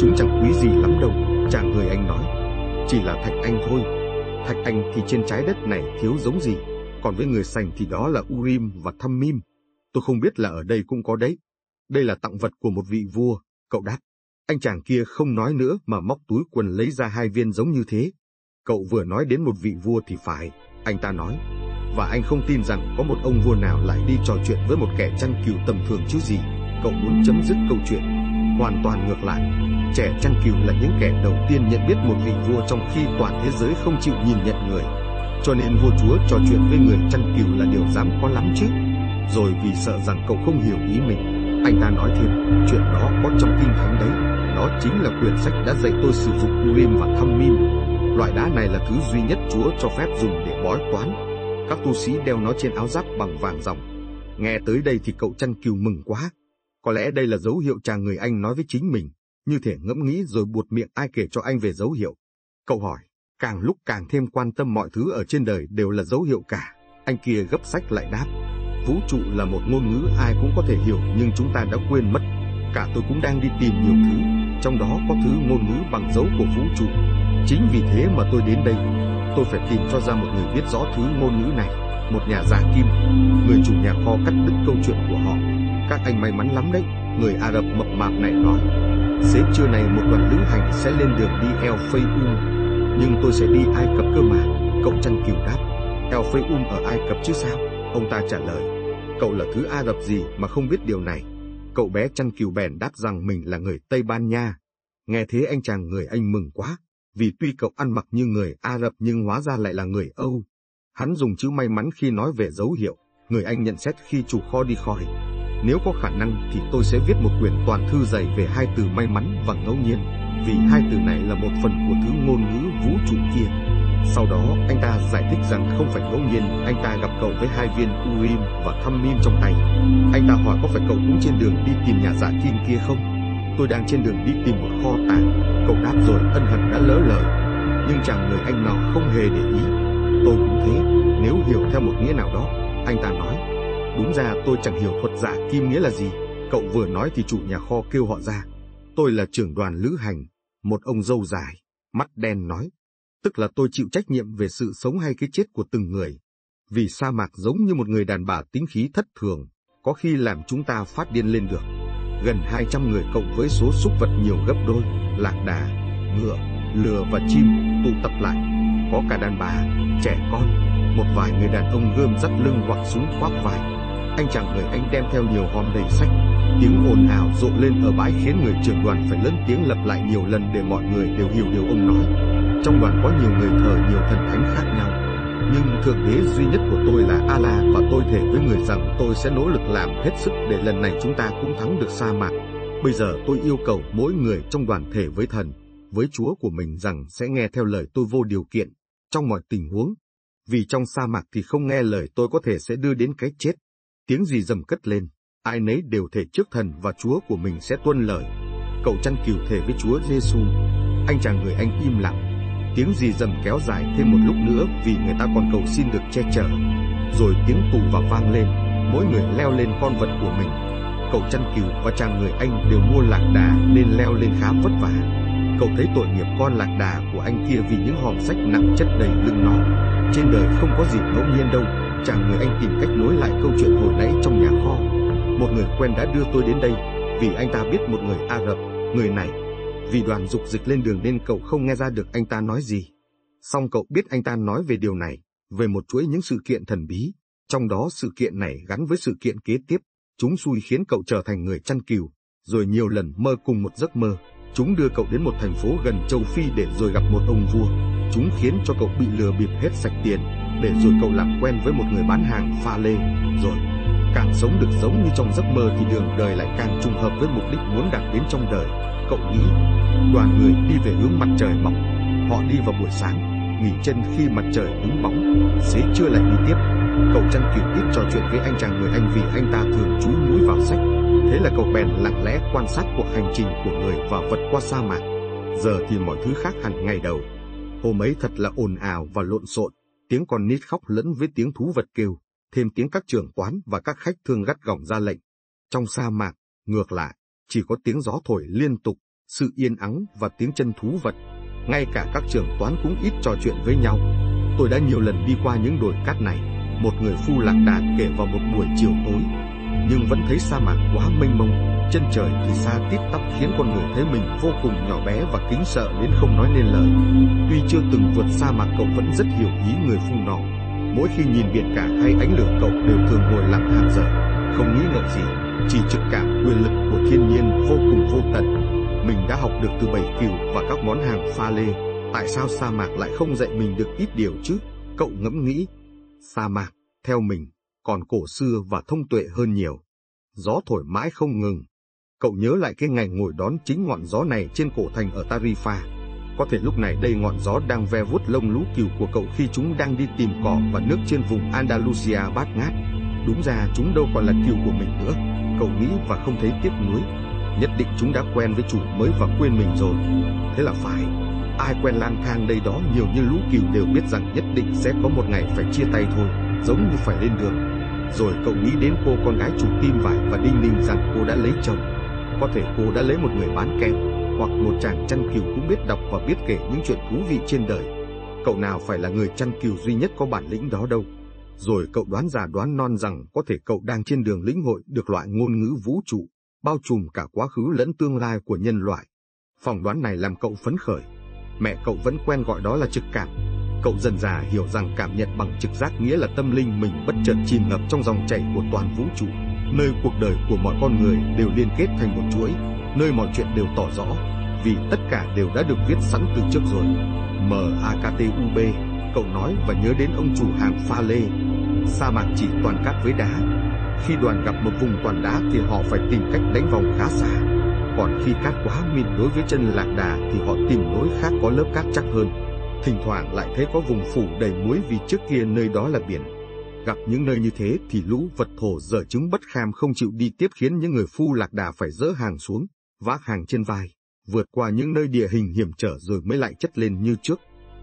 Chúng chẳng quý gì lắm đâu, chàng người anh nói. Chỉ là thạch anh thôi. Thạch anh thì trên trái đất này thiếu giống gì, còn với người sành thì đó là Urim và Thummim. Tôi không biết là ở đây cũng có đấy. Đây là tặng vật của một vị vua, cậu đáp. Anh chàng kia không nói nữa mà móc túi quần lấy ra hai viên giống như thế. Cậu vừa nói đến một vị vua thì phải, anh ta nói. Và anh không tin rằng có một ông vua nào lại đi trò chuyện với một kẻ chăn cừu tầm thường chứ gì. Cậu muốn chấm dứt câu chuyện. Hoàn toàn ngược lại, trẻ chăn cừu là những kẻ đầu tiên nhận biết một vị vua trong khi toàn thế giới không chịu nhìn nhận người. Cho nên vua chúa trò chuyện với người chăn cừu là điều dám có lắm chứ. Rồi vì sợ rằng cậu không hiểu ý mình, anh ta nói thêm, chuyện đó có trong kinh thánh đấy. Đó chính là quyển sách đã dạy tôi sử dụng Urim và Thummim. Loại đá này là thứ duy nhất Chúa cho phép dùng để bói toán. Các tu sĩ đeo nó trên áo giáp bằng vàng ròng. Nghe tới đây thì cậu chăn kiều mừng quá. Có lẽ đây là dấu hiệu chàng người Anh nói với chính mình, như thể ngẫm nghĩ rồi buột miệng ai kể cho anh về dấu hiệu. Cậu hỏi, càng lúc càng thêm quan tâm mọi thứ ở trên đời đều là dấu hiệu cả. Anh kia gấp sách lại đáp, vũ trụ là một ngôn ngữ ai cũng có thể hiểu nhưng chúng ta đã quên mất. Cả tôi cũng đang đi tìm nhiều thứ, trong đó có thứ ngôn ngữ bằng dấu của vũ trụ. Chính vì thế mà tôi đến đây, tôi phải tìm cho ra một người biết rõ thứ ngôn ngữ này, một nhà giả kim, người chủ nhà kho cắt đứt câu chuyện của họ. Các anh may mắn lắm đấy, người Ả Rập mập mạp này nói. Xế trưa này một đoàn lữ hành sẽ lên đường đi El Fayoum, nhưng tôi sẽ đi Ai Cập cơ mà, cậu chăn cừu đáp. El Fayoum ở Ai Cập chứ sao? Ông ta trả lời. Cậu là thứ Ả Rập gì mà không biết điều này? Cậu bé chăn cừu bèn đáp rằng mình là người Tây Ban Nha. Nghe thế anh chàng người Anh mừng quá, vì tuy cậu ăn mặc như người Ả Rập nhưng hóa ra lại là người Âu. Hắn dùng chữ may mắn khi nói về dấu hiệu, người Anh nhận xét khi chủ kho đi khỏi. Nếu có khả năng thì tôi sẽ viết một quyển toàn thư dày về hai từ may mắn và ngẫu nhiên, vì hai từ này là một phần của thứ ngôn ngữ vũ trụ kia. Sau đó, anh ta giải thích rằng không phải ngẫu nhiên anh ta gặp cậu với hai viên Urim và Thummim trong tay. Anh ta hỏi có phải cậu cũng trên đường đi tìm nhà giả kim kia không? Tôi đang trên đường đi tìm một kho tàng. Cậu đáp rồi ân hận đã lỡ lời. Nhưng chàng người anh nào không hề để ý. Tôi cũng thế, nếu hiểu theo một nghĩa nào đó, anh ta nói. Đúng ra tôi chẳng hiểu thuật giả kim nghĩa là gì. Cậu vừa nói thì chủ nhà kho kêu họ ra. Tôi là trưởng đoàn lữ hành, một ông dâu dài, mắt đen nói tức là tôi chịu trách nhiệm về sự sống hay cái chết của từng người. Vì sa mạc giống như một người đàn bà tính khí thất thường, có khi làm chúng ta phát điên lên được. Gần 200 người cộng với số súc vật nhiều gấp đôi, lạc đà, ngựa, lừa và chim tụ tập lại. Có cả đàn bà, trẻ con, một vài người đàn ông gươm dắt lưng hoặc súng khoác vải. Anh chàng người anh đem theo nhiều hòm đầy sách. Tiếng ồn ào rộ lên ở bãi khiến người trưởng đoàn phải lớn tiếng lặp lại nhiều lần để mọi người đều hiểu điều ông nói. Trong đoàn có nhiều người thờ nhiều thần thánh khác nhau, nhưng thượng đế duy nhất của tôi là Allah và tôi thể với người rằng tôi sẽ nỗ lực làm hết sức để lần này chúng ta cũng thắng được sa mạc. Bây giờ tôi yêu cầu mỗi người trong đoàn thể với thần, với Chúa của mình rằng sẽ nghe theo lời tôi vô điều kiện, trong mọi tình huống. Vì trong sa mạc thì không nghe lời tôi có thể sẽ đưa đến cái chết. Tiếng gì dầm cất lên, ai nấy đều thể trước thần và Chúa của mình sẽ tuân lời. Cậu chăn cừu thể với Chúa Giêsu. Anh chàng người anh im lặng, Tiếng gì dầm kéo dài thêm một lúc nữa vì người ta còn cầu xin được che chở. Rồi tiếng tù và vang lên, mỗi người leo lên con vật của mình. Cậu chăn cừu và chàng người anh đều mua lạc đà nên leo lên khá vất vả. Cậu thấy tội nghiệp con lạc đà của anh kia vì những hòm sách nặng chất đầy lưng nó. Trên đời không có gì ngẫu nhiên đâu, chàng người anh tìm cách nối lại câu chuyện hồi nãy trong nhà kho. Một người quen đã đưa tôi đến đây, vì anh ta biết một người Ả Rập, người này vì đoàn dục dịch lên đường nên cậu không nghe ra được anh ta nói gì. Xong cậu biết anh ta nói về điều này, về một chuỗi những sự kiện thần bí. Trong đó sự kiện này gắn với sự kiện kế tiếp, chúng xui khiến cậu trở thành người chăn cừu, rồi nhiều lần mơ cùng một giấc mơ. Chúng đưa cậu đến một thành phố gần châu Phi để rồi gặp một ông vua. Chúng khiến cho cậu bị lừa bịp hết sạch tiền, để rồi cậu làm quen với một người bán hàng pha lê, rồi càng sống được giống như trong giấc mơ thì đường đời lại càng trùng hợp với mục đích muốn đạt đến trong đời. Cậu nghĩ, đoàn người đi về hướng mặt trời mọc, họ đi vào buổi sáng, nghỉ chân khi mặt trời đứng bóng, xế trưa lại đi tiếp. Cậu chăn cừu ít trò chuyện với anh chàng người Anh vì anh ta thường chú mũi vào sách. Thế là cậu bèn lặng lẽ quan sát cuộc hành trình của người và vật qua sa mạc. Giờ thì mọi thứ khác hẳn ngày đầu. Hôm ấy thật là ồn ào và lộn xộn, tiếng con nít khóc lẫn với tiếng thú vật kêu, thêm tiếng các trưởng quán và các khách thương gắt gỏng ra lệnh. Trong sa mạc, ngược lại, chỉ có tiếng gió thổi liên tục, sự yên ắng và tiếng chân thú vật. Ngay cả các trưởng toán cũng ít trò chuyện với nhau. Tôi đã nhiều lần đi qua những đồi cát này, một người phu lạc đà kể vào một buổi chiều tối, nhưng vẫn thấy sa mạc quá mênh mông, chân trời thì xa tít tắp khiến con người thấy mình vô cùng nhỏ bé và kính sợ đến không nói nên lời. Tuy chưa từng vượt sa mạc cậu vẫn rất hiểu ý người phu nọ. Mỗi khi nhìn biển cả hay ánh lửa cậu đều thường ngồi lặng hàng giờ, không nghĩ ngợi gì, chỉ trực cảm quyền lực của thiên nhiên vô cùng vô tận. Mình đã học được từ bảy kiều và các món hàng pha lê, tại sao sa mạc lại không dạy mình được ít điều chứ? Cậu ngẫm nghĩ, sa mạc, theo mình, còn cổ xưa và thông tuệ hơn nhiều. Gió thổi mãi không ngừng. Cậu nhớ lại cái ngày ngồi đón chính ngọn gió này trên cổ thành ở Tarifa. Có thể lúc này đây ngọn gió đang ve vuốt lông lũ cừu của cậu khi chúng đang đi tìm cỏ và nước trên vùng Andalusia bát ngát. Đúng ra chúng đâu còn là cừu của mình nữa. Cậu nghĩ và không thấy tiếc nuối. Nhất định chúng đã quen với chủ mới và quên mình rồi. Thế là phải. Ai quen lang thang đây đó nhiều như lũ cừu đều biết rằng nhất định sẽ có một ngày phải chia tay thôi, giống như phải lên đường. Rồi cậu nghĩ đến cô con gái chủ tim vải và đinh ninh rằng cô đã lấy chồng. Có thể cô đã lấy một người bán kem, hoặc một chàng chăn cừu cũng biết đọc và biết kể những chuyện thú vị trên đời. Cậu nào phải là người chăn cừu duy nhất có bản lĩnh đó đâu. Rồi cậu đoán già đoán non rằng có thể cậu đang trên đường lĩnh hội được loại ngôn ngữ vũ trụ, bao trùm cả quá khứ lẫn tương lai của nhân loại. Phỏng đoán này làm cậu phấn khởi. Mẹ cậu vẫn quen gọi đó là trực cảm, Cậu dần già hiểu rằng cảm nhận bằng trực giác nghĩa là tâm linh mình bất chợt chìm ngập trong dòng chảy của toàn vũ trụ, nơi cuộc đời của mọi con người đều liên kết thành một chuỗi, nơi mọi chuyện đều tỏ rõ, vì tất cả đều đã được viết sẵn từ trước rồi. M-A-K-T-U-B, cậu nói và nhớ đến ông chủ hàng pha lê. Sa mạc chỉ toàn cát với đá. Khi đoàn gặp một vùng toàn đá thì họ phải tìm cách đánh vòng khá xa. Còn khi cát quá mịn đối với chân lạc đà thì họ tìm lối khác có lớp cát chắc hơn. Thỉnh thoảng lại thấy có vùng phủ đầy muối vì trước kia nơi đó là biển. Gặp những nơi như thế thì lũ vật thổ dở chứng bất kham không chịu đi tiếp khiến những người phu lạc đà phải dỡ hàng xuống, vác hàng trên vai, vượt qua những nơi địa hình hiểm trở rồi mới lại chất lên như trước.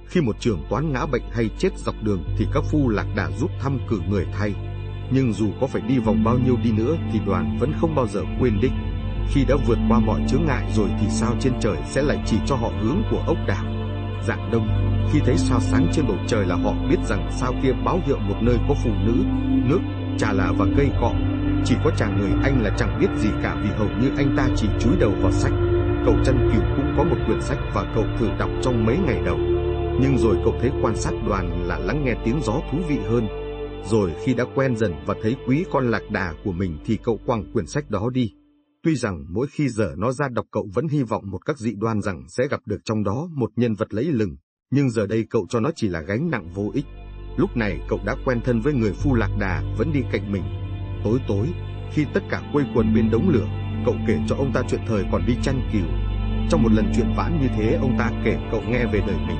Khi một trưởng toán ngã bệnh hay chết dọc đường thì các phu lạc đà giúp thăm cử người thay. Nhưng dù có phải đi vòng bao nhiêu đi nữa thì đoàn vẫn không bao giờ quên đích. Khi đã vượt qua mọi chướng ngại rồi thì sao trên trời sẽ lại chỉ cho họ hướng của ốc đảo dạng đông, khi thấy sao sáng trên bầu trời là họ biết rằng sao kia báo hiệu một nơi có phụ nữ, nước, trà là và cây cọ. Chỉ có chàng người Anh là chẳng biết gì cả vì hầu như anh ta chỉ chúi đầu vào sách. Cậu chân cừu cũng có một quyển sách và cậu thử đọc trong mấy ngày đầu. Nhưng rồi cậu thấy quan sát đoàn là lắng nghe tiếng gió thú vị hơn. Rồi khi đã quen dần và thấy quý con lạc đà của mình thì cậu quăng quyển sách đó đi. Tuy rằng mỗi khi giờ nó ra đọc cậu vẫn hy vọng một các dị đoan rằng sẽ gặp được trong đó một nhân vật lấy lừng, nhưng giờ đây cậu cho nó chỉ là gánh nặng vô ích. Lúc này cậu đã quen thân với người phu lạc đà vẫn đi cạnh mình. Tối tối, khi tất cả quây quần bên đống lửa, cậu kể cho ông ta chuyện thời còn đi chăn cừu. Trong một lần chuyện vãn như thế ông ta kể cậu nghe về đời mình.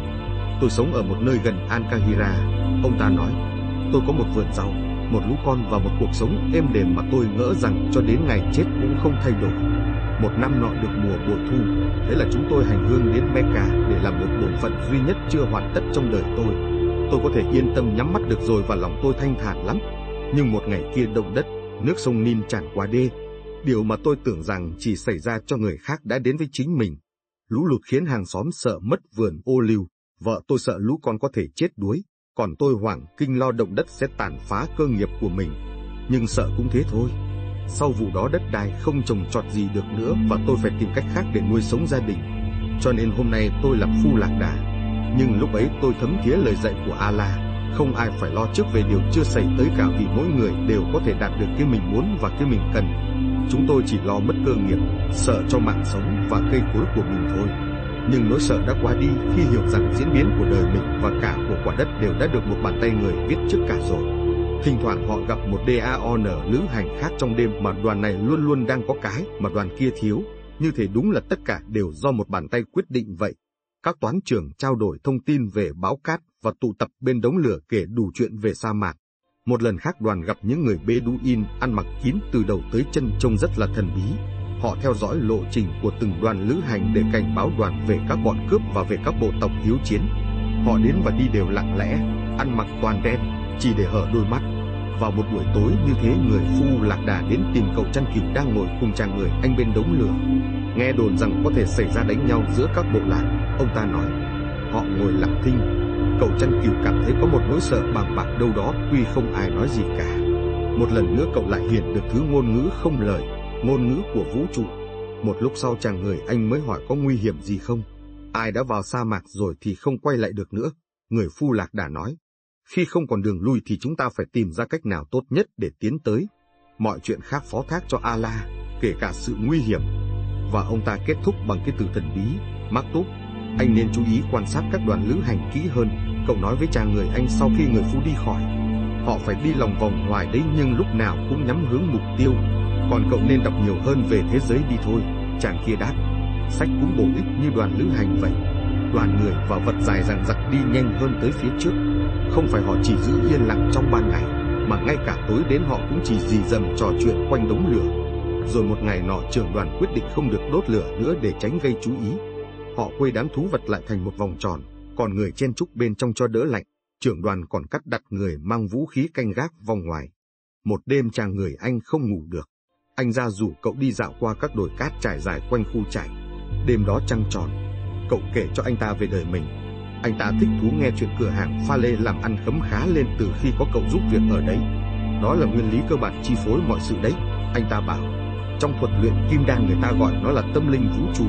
Tôi sống ở một nơi gần Ankahira, ông ta nói. Tôi có một vườn rau, một lũ con và một cuộc sống êm đềm mà tôi ngỡ rằng cho đến ngày chết cũng không thay đổi. Một năm nọ được mùa bội thu, thế là chúng tôi hành hương đến Mecca để làm một bổn phận duy nhất chưa hoàn tất trong đời tôi. Tôi có thể yên tâm nhắm mắt được rồi và lòng tôi thanh thản lắm. Nhưng một ngày kia động đất, nước sông Nin tràn qua đê. Điều mà tôi tưởng rằng chỉ xảy ra cho người khác đã đến với chính mình. Lũ lụt khiến hàng xóm sợ mất vườn ô liu, vợ tôi sợ lũ con có thể chết đuối, còn tôi hoảng kinh lo động đất sẽ tàn phá cơ nghiệp của mình. Nhưng sợ cũng thế thôi. Sau vụ đó đất đai không trồng trọt gì được nữa và tôi phải tìm cách khác để nuôi sống gia đình. Cho nên hôm nay tôi làm phu lạc đà. Nhưng lúc ấy tôi thấm thía lời dạy của Allah. Không ai phải lo trước về điều chưa xảy tới cả vì mỗi người đều có thể đạt được cái mình muốn và cái mình cần. Chúng tôi chỉ lo mất cơ nghiệp, sợ cho mạng sống và cây cối của mình thôi. Nhưng nỗi sợ đã qua đi khi hiểu rằng diễn biến của đời mình và cả của quả đất đều đã được một bàn tay người viết trước cả rồi. Thỉnh thoảng họ gặp một DAON lữ hành khác trong đêm mà đoàn này luôn luôn đang có cái mà đoàn kia thiếu, như thể đúng là tất cả đều do một bàn tay quyết định vậy. Các toán trưởng trao đổi thông tin về báo cát và tụ tập bên đống lửa kể đủ chuyện về sa mạc. Một lần khác đoàn gặp những người Bedouin ăn mặc kín từ đầu tới chân trông rất là thần bí. Họ theo dõi lộ trình của từng đoàn lữ hành để cảnh báo đoàn về các bọn cướp và về các bộ tộc hiếu chiến. Họ đến và đi đều lặng lẽ, ăn mặc toàn đen, chỉ để hở đôi mắt. Vào một buổi tối như thế người phu lạc đà đến tìm cậu chăn cừu đang ngồi cùng chàng người anh bên đống lửa. Nghe đồn rằng có thể xảy ra đánh nhau giữa các bộ lạc, ông ta nói. Họ ngồi lặng thinh, cậu chăn cừu cảm thấy có một nỗi sợ bàng bạc đâu đó tuy không ai nói gì cả. Một lần nữa cậu lại hiện được thứ ngôn ngữ không lời, ngôn ngữ của vũ trụ. Một lúc sau chàng người anh mới hỏi có nguy hiểm gì không. Ai đã vào sa mạc rồi thì không quay lại được nữa. Người phu lạc đã nói. Khi không còn đường lui thì chúng ta phải tìm ra cách nào tốt nhất để tiến tới. Mọi chuyện khác phó thác cho Allah, kể cả sự nguy hiểm. Và ông ta kết thúc bằng cái từ thần bí, mắc túc. Anh nên chú ý quan sát các đoàn lữ hành kỹ hơn, cậu nói với chàng người anh sau khi người phu đi khỏi. Họ phải đi lòng vòng ngoài đấy nhưng lúc nào cũng nhắm hướng mục tiêu. Còn cậu nên đọc nhiều hơn về thế giới đi thôi, chàng kia đáp. Sách cũng bổ ích như đoàn lữ hành vậy. Đoàn người và vật dài dằng dặc đi nhanh hơn tới phía trước. Không phải họ chỉ giữ yên lặng trong ban ngày, mà ngay cả tối đến họ cũng chỉ dì dầm trò chuyện quanh đống lửa. Rồi một ngày nọ trưởng đoàn quyết định không được đốt lửa nữa để tránh gây chú ý. Họ quây đám thú vật lại thành một vòng tròn, còn người chen trúc bên trong cho đỡ lạnh. Trưởng đoàn còn cắt đặt người mang vũ khí canh gác vòng ngoài. Một đêm chàng người anh không ngủ được. Anh ra rủ cậu đi dạo qua các đồi cát trải dài quanh khu trại. Đêm đó trăng tròn, cậu kể cho anh ta về đời mình. Anh ta thích thú nghe chuyện cửa hàng pha lê làm ăn khấm khá lên từ khi có cậu giúp việc ở đấy. Đó là nguyên lý cơ bản chi phối mọi sự đấy, anh ta bảo. Trong thuật luyện kim đan người ta gọi nó là tâm linh vũ trụ.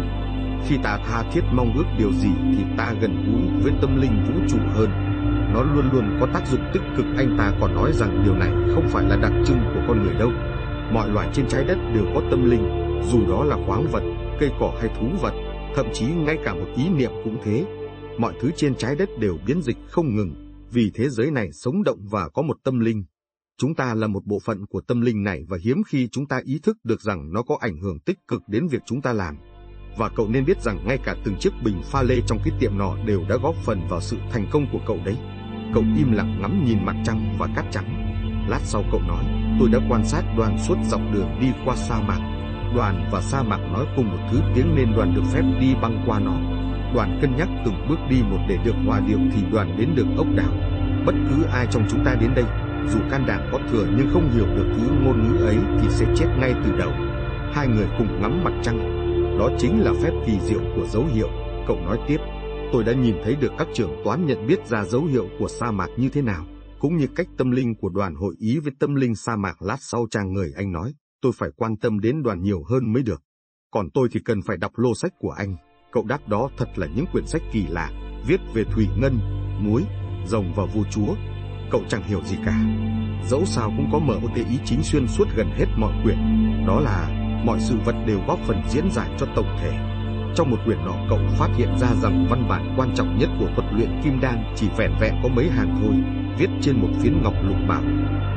Khi ta tha thiết mong ước điều gì thì ta gần gũi với tâm linh vũ trụ hơn. Nó luôn luôn có tác dụng tích cực anh ta còn nói rằng điều này không phải là đặc trưng của con người đâu. Mọi loài trên trái đất đều có tâm linh, dù đó là khoáng vật, cây cỏ hay thú vật, thậm chí ngay cả một ý niệm cũng thế. Mọi thứ trên trái đất đều biến dịch không ngừng, vì thế giới này sống động và có một tâm linh. Chúng ta là một bộ phận của tâm linh này và hiếm khi chúng ta ý thức được rằng nó có ảnh hưởng tích cực đến việc chúng ta làm. Và cậu nên biết rằng ngay cả từng chiếc bình pha lê trong cái tiệm nọ đều đã góp phần vào sự thành công của cậu đấy. Cậu im lặng ngắm nhìn mặt trăng và cát trắng. Lát sau cậu nói, tôi đã quan sát đoàn suốt dọc đường đi qua sa mạc. Đoàn và sa mạc nói cùng một thứ tiếng nên đoàn được phép đi băng qua nó. Đoàn cân nhắc từng bước đi một để được hòa điệu thì đoàn đến được ốc đảo. Bất cứ ai trong chúng ta đến đây, dù can đảm có thừa nhưng không hiểu được thứ ngôn ngữ ấy thì sẽ chết ngay từ đầu. Hai người cùng ngắm mặt trăng. Đó chính là phép kỳ diệu của dấu hiệu. Cậu nói tiếp, tôi đã nhìn thấy được các trưởng toán nhận biết ra dấu hiệu của sa mạc như thế nào cũng như cách tâm linh của đoàn hội ý với tâm linh sa mạc lát sau trang người anh nói, tôi phải quan tâm đến đoàn nhiều hơn mới được. Còn tôi thì cần phải đọc lô sách của anh. Cậu đáp đó thật là những quyển sách kỳ lạ, viết về thủy ngân, muối, rồng và vua chúa. Cậu chẳng hiểu gì cả. Dẫu sao cũng có mở một ý chính xuyên suốt gần hết mọi quyển. Đó là mọi sự vật đều góp phần diễn giải cho tổng thể. Trong một quyển nọ cậu phát hiện ra rằng văn bản quan trọng nhất của thuật luyện kim đan chỉ vẻn vẹn có mấy hàng thôi, viết trên một phiến ngọc lục bảo.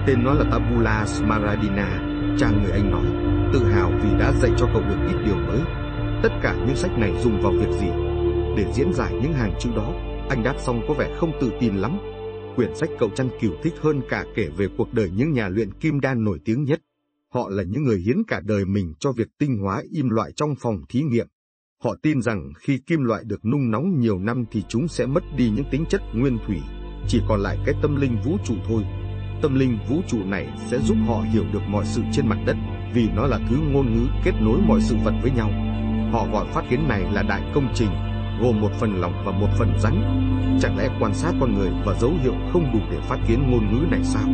Tên nó là Tabula Smaradina, chàng người Anh nói, tự hào vì đã dạy cho cậu được ít điều mới. Tất cả những sách này dùng vào việc gì? Để diễn giải những hàng chữ đó, anh đáp xong có vẻ không tự tin lắm. Quyển sách cậu chăn cừu thích hơn cả kể về cuộc đời những nhà luyện kim đan nổi tiếng nhất. Họ là những người hiến cả đời mình cho việc tinh hóa im loại trong phòng thí nghiệm. Họ tin rằng khi kim loại được nung nóng nhiều năm thì chúng sẽ mất đi những tính chất nguyên thủy, chỉ còn lại cái tâm linh vũ trụ thôi. Tâm linh vũ trụ này sẽ giúp họ hiểu được mọi sự trên mặt đất, vì nó là thứ ngôn ngữ kết nối mọi sự vật với nhau. Họ gọi phát kiến này là đại công trình, gồm một phần lòng và một phần rắn. Chẳng lẽ quan sát con người và dấu hiệu không đủ để phát kiến ngôn ngữ này sao?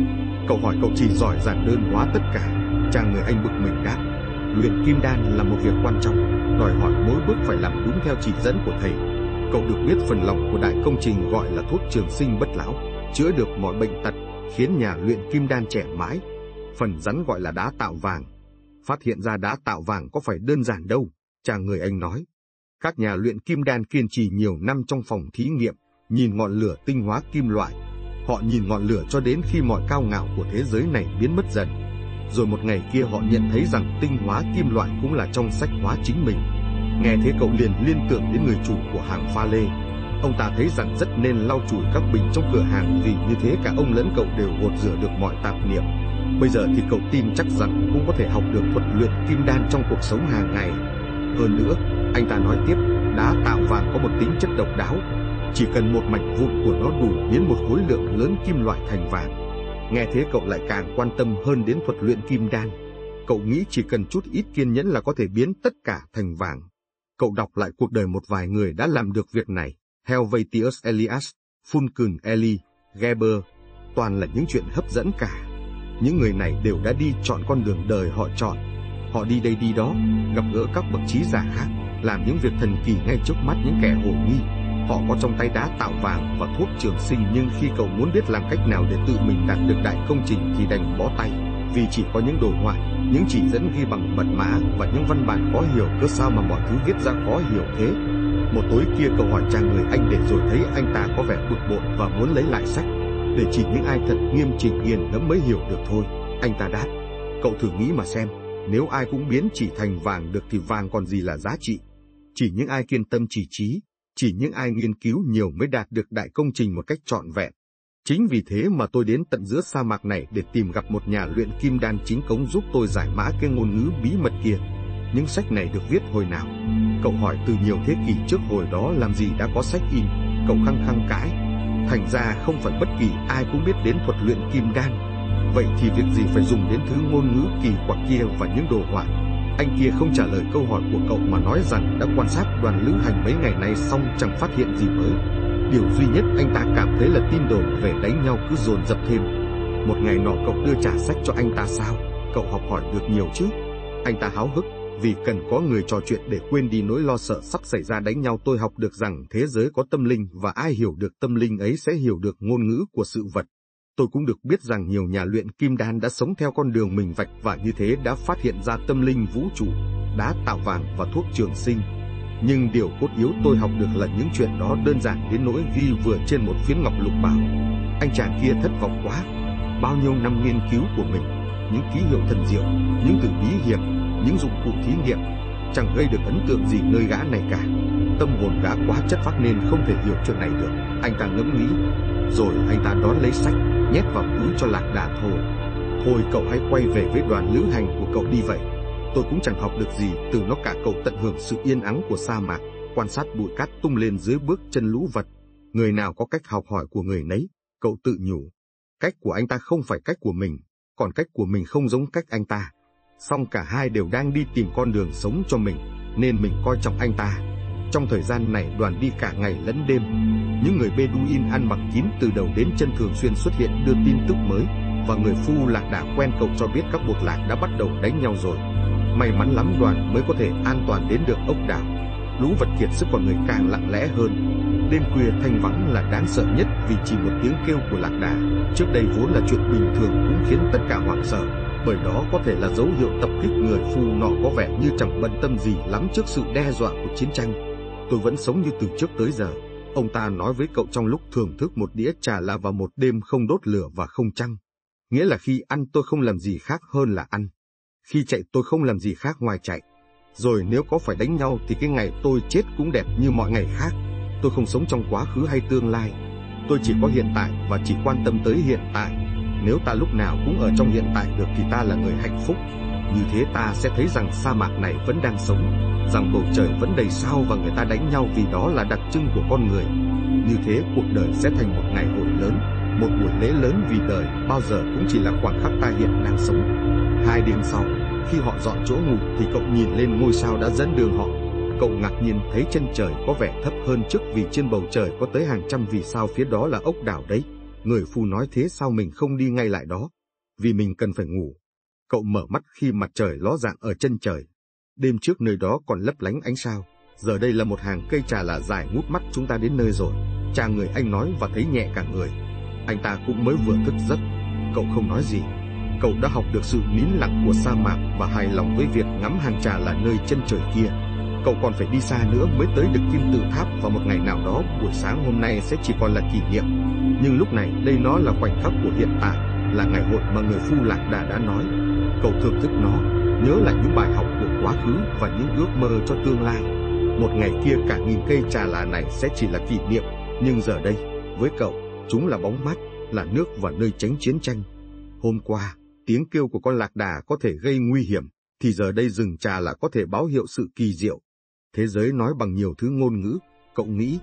Cậu hỏi cậu chỉ giỏi giản đơn hóa tất cả. Chàng người anh bực mình đáp, luyện kim đan là một việc quan trọng, đòi hỏi mỗi bước phải làm đúng theo chỉ dẫn của thầy. Cậu được biết phần lòng của đại công trình gọi là thuốc trường sinh bất lão, chữa được mọi bệnh tật, khiến nhà luyện kim đan trẻ mãi. Phần rắn gọi là đá tạo vàng. Phát hiện ra đá tạo vàng có phải đơn giản đâu, chàng người anh nói. Các nhà luyện kim đan kiên trì nhiều năm trong phòng thí nghiệm, nhìn ngọn lửa tinh hóa kim loại. Họ nhìn ngọn lửa cho đến khi mọi cao ngạo của thế giới này biến mất dần. Rồi một ngày kia họ nhận thấy rằng tinh hóa kim loại cũng là trong sách hóa chính mình. Nghe thế cậu liền liên tưởng đến người chủ của hàng pha lê. Ông ta thấy rằng rất nên lau chùi các bình trong cửa hàng vì như thế cả ông lẫn cậu đều gột rửa được mọi tạp niệm. Bây giờ thì cậu tin chắc rằng cũng có thể học được thuật luyện kim đan trong cuộc sống hàng ngày. Hơn nữa, anh ta nói tiếp, đá tạo vàng có một tính chất độc đáo. Chỉ cần một mảnh vụn của nó đủ biến một khối lượng lớn kim loại thành vàng. Nghe thế cậu lại càng quan tâm hơn đến thuật luyện kim đan. Cậu nghĩ chỉ cần chút ít kiên nhẫn là có thể biến tất cả thành vàng. Cậu đọc lại cuộc đời một vài người đã làm được việc này. Helvetius Elias, Fulcun Eli, Geber, toàn là những chuyện hấp dẫn cả. Những người này đều đã đi chọn con đường đời họ chọn. Họ đi đây đi đó, gặp gỡ các bậc trí giả khác, làm những việc thần kỳ ngay trước mắt những kẻ hồ nghi. Họ có trong tay đá tạo vàng và thuốc trường sinh nhưng khi cậu muốn biết làm cách nào để tự mình đạt được đại công trình thì đành bó tay, vì chỉ có những đồ họa, những chỉ dẫn ghi bằng mật mã và những văn bản khó hiểu cơ sao mà mọi thứ viết ra khó hiểu thế. Một tối kia cậu hỏi chàng người anh để rồi thấy anh ta có vẻ bực bội và muốn lấy lại sách, để chỉ những ai thật nghiêm chỉnh nghiền ngẫm mới hiểu được thôi. Anh ta đáp, cậu thử nghĩ mà xem, nếu ai cũng biến chỉ thành vàng được thì vàng còn gì là giá trị. Chỉ những ai kiên tâm chỉ trí, chỉ những ai nghiên cứu nhiều mới đạt được đại công trình một cách trọn vẹn. Chính vì thế mà tôi đến tận giữa sa mạc này để tìm gặp một nhà luyện kim đan chính cống giúp tôi giải mã cái ngôn ngữ bí mật kia. Những sách này được viết hồi nào? Cậu hỏi từ nhiều thế kỷ trước hồi đó làm gì đã có sách in, cậu khăng khăng cãi. Thành ra không phải bất kỳ ai cũng biết đến thuật luyện kim đan. Vậy thì việc gì phải dùng đến thứ ngôn ngữ kỳ quặc kia và những đồ họa? Anh kia không trả lời câu hỏi của cậu mà nói rằng đã quan sát đoàn lữ hành mấy ngày nay xong chẳng phát hiện gì mới. Điều duy nhất anh ta cảm thấy là tin đồn về đánh nhau cứ dồn dập thêm. Một ngày nọ cậu đưa trả sách cho anh ta sao? Cậu học hỏi được nhiều chứ? Anh ta háo hức, vì cần có người trò chuyện để quên đi nỗi lo sợ sắp xảy ra đánh nhau tôi học được rằng thế giới có tâm linh và ai hiểu được tâm linh ấy sẽ hiểu được ngôn ngữ của sự vật. Tôi cũng được biết rằng nhiều nhà luyện kim đan đã sống theo con đường mình vạch và như thế đã phát hiện ra tâm linh vũ trụ, đá tạo vàng và thuốc trường sinh. Nhưng điều cốt yếu tôi học được là những chuyện đó đơn giản đến nỗi ghi vừa trên một phiến ngọc lục bảo. Anh chàng kia thất vọng quá. Bao nhiêu năm nghiên cứu của mình, những ký hiệu thần diệu, những từ bí hiểm, những dụng cụ thí nghiệm, chẳng gây được ấn tượng gì nơi gã này cả. Tâm hồn gã quá chất phác nên không thể hiểu chuyện này được. Anh ta ngẫm nghĩ, rồi anh ta đón lấy sách, nhét vào túi cho lạc đà thôi. Thôi cậu hãy quay về với đoàn lữ hành của cậu đi vậy. Tôi cũng chẳng học được gì từ nó cả cậu tận hưởng sự yên ắng của sa mạc, quan sát bụi cát tung lên dưới bước chân lũ vật. Người nào có cách học hỏi của người nấy, cậu tự nhủ. Cách của anh ta không phải cách của mình, còn cách của mình không giống cách anh ta. Song cả hai đều đang đi tìm con đường sống cho mình, nên mình coi trọng anh ta. Trong thời gian này đoàn đi cả ngày lẫn đêm, những người Bedouin ăn mặc kín từ đầu đến chân thường xuyên xuất hiện đưa tin tức mới, và người phu lạc đã quen cậu cho biết các buộc lạc đã bắt đầu đánh nhau rồi. May mắn lắm đoàn mới có thể an toàn đến được ốc đảo. Lũ vật kiệt sức còn người càng lặng lẽ hơn. Đêm khuya thanh vắng là đáng sợ nhất vì chỉ một tiếng kêu của lạc đà. Trước đây vốn là chuyện bình thường cũng khiến tất cả hoảng sợ, bởi đó có thể là dấu hiệu tập kích người phu nọ có vẻ như chẳng bận tâm gì lắm trước sự đe dọa của chiến tranh. Tôi vẫn sống như từ trước tới giờ. Ông ta nói với cậu trong lúc thưởng thức một đĩa trà là vào một đêm không đốt lửa và không trăng. Nghĩa là khi ăn tôi không làm gì khác hơn là ăn. Khi chạy tôi không làm gì khác ngoài chạy. Rồi nếu có phải đánh nhau thì cái ngày tôi chết cũng đẹp như mọi ngày khác. Tôi không sống trong quá khứ hay tương lai. Tôi chỉ có hiện tại và chỉ quan tâm tới hiện tại. Nếu ta lúc nào cũng ở trong hiện tại được thì ta là người hạnh phúc. Như thế ta sẽ thấy rằng sa mạc này vẫn đang sống, rằng bầu trời vẫn đầy sao và người ta đánh nhau vì đó là đặc trưng của con người. Như thế cuộc đời sẽ thành một ngày hội lớn, một buổi lễ lớn vì đời bao giờ cũng chỉ là khoảng khắc ta hiện đang sống. Hai đêm sau, khi họ dọn chỗ ngủ thì cậu nhìn lên ngôi sao đã dẫn đường họ. Cậu ngạc nhiên thấy chân trời có vẻ thấp hơn trước vì trên bầu trời có tới hàng trăm vì sao phía đó là ốc đảo đấy. Người phu nói thế sao mình không đi ngay lại đó? Vì mình cần phải ngủ. Cậu mở mắt khi mặt trời ló dạng ở chân trời. Đêm trước nơi đó còn lấp lánh ánh sao. Giờ đây là một hàng cây trà là dài ngút mắt chúng ta đến nơi rồi. Cha người anh nói và thấy nhẹ cả người. Anh ta cũng mới vừa thức giấc, cậu không nói gì. Cậu đã học được sự nín lặng của sa mạc và hài lòng với việc ngắm hàng trà là nơi chân trời kia. Cậu còn phải đi xa nữa mới tới được kim tự tháp và một ngày nào đó buổi sáng hôm nay sẽ chỉ còn là kỷ niệm. Nhưng lúc này đây nó là khoảnh khắc của hiện tại, là ngày hội mà người phu lạc đà đã nói. Cậu thưởng thức nó, nhớ lại những bài học của quá khứ và những ước mơ cho tương lai. Một ngày kia cả nghìn cây trà là này sẽ chỉ là kỷ niệm, nhưng giờ đây, với cậu, chúng là bóng mát, là nước và nơi tránh chiến tranh. Hôm qua, tiếng kêu của con lạc đà có thể gây nguy hiểm, thì giờ đây rừng trà là có thể báo hiệu sự kỳ diệu. Thế giới nói bằng nhiều thứ ngôn ngữ, cậu nghĩ,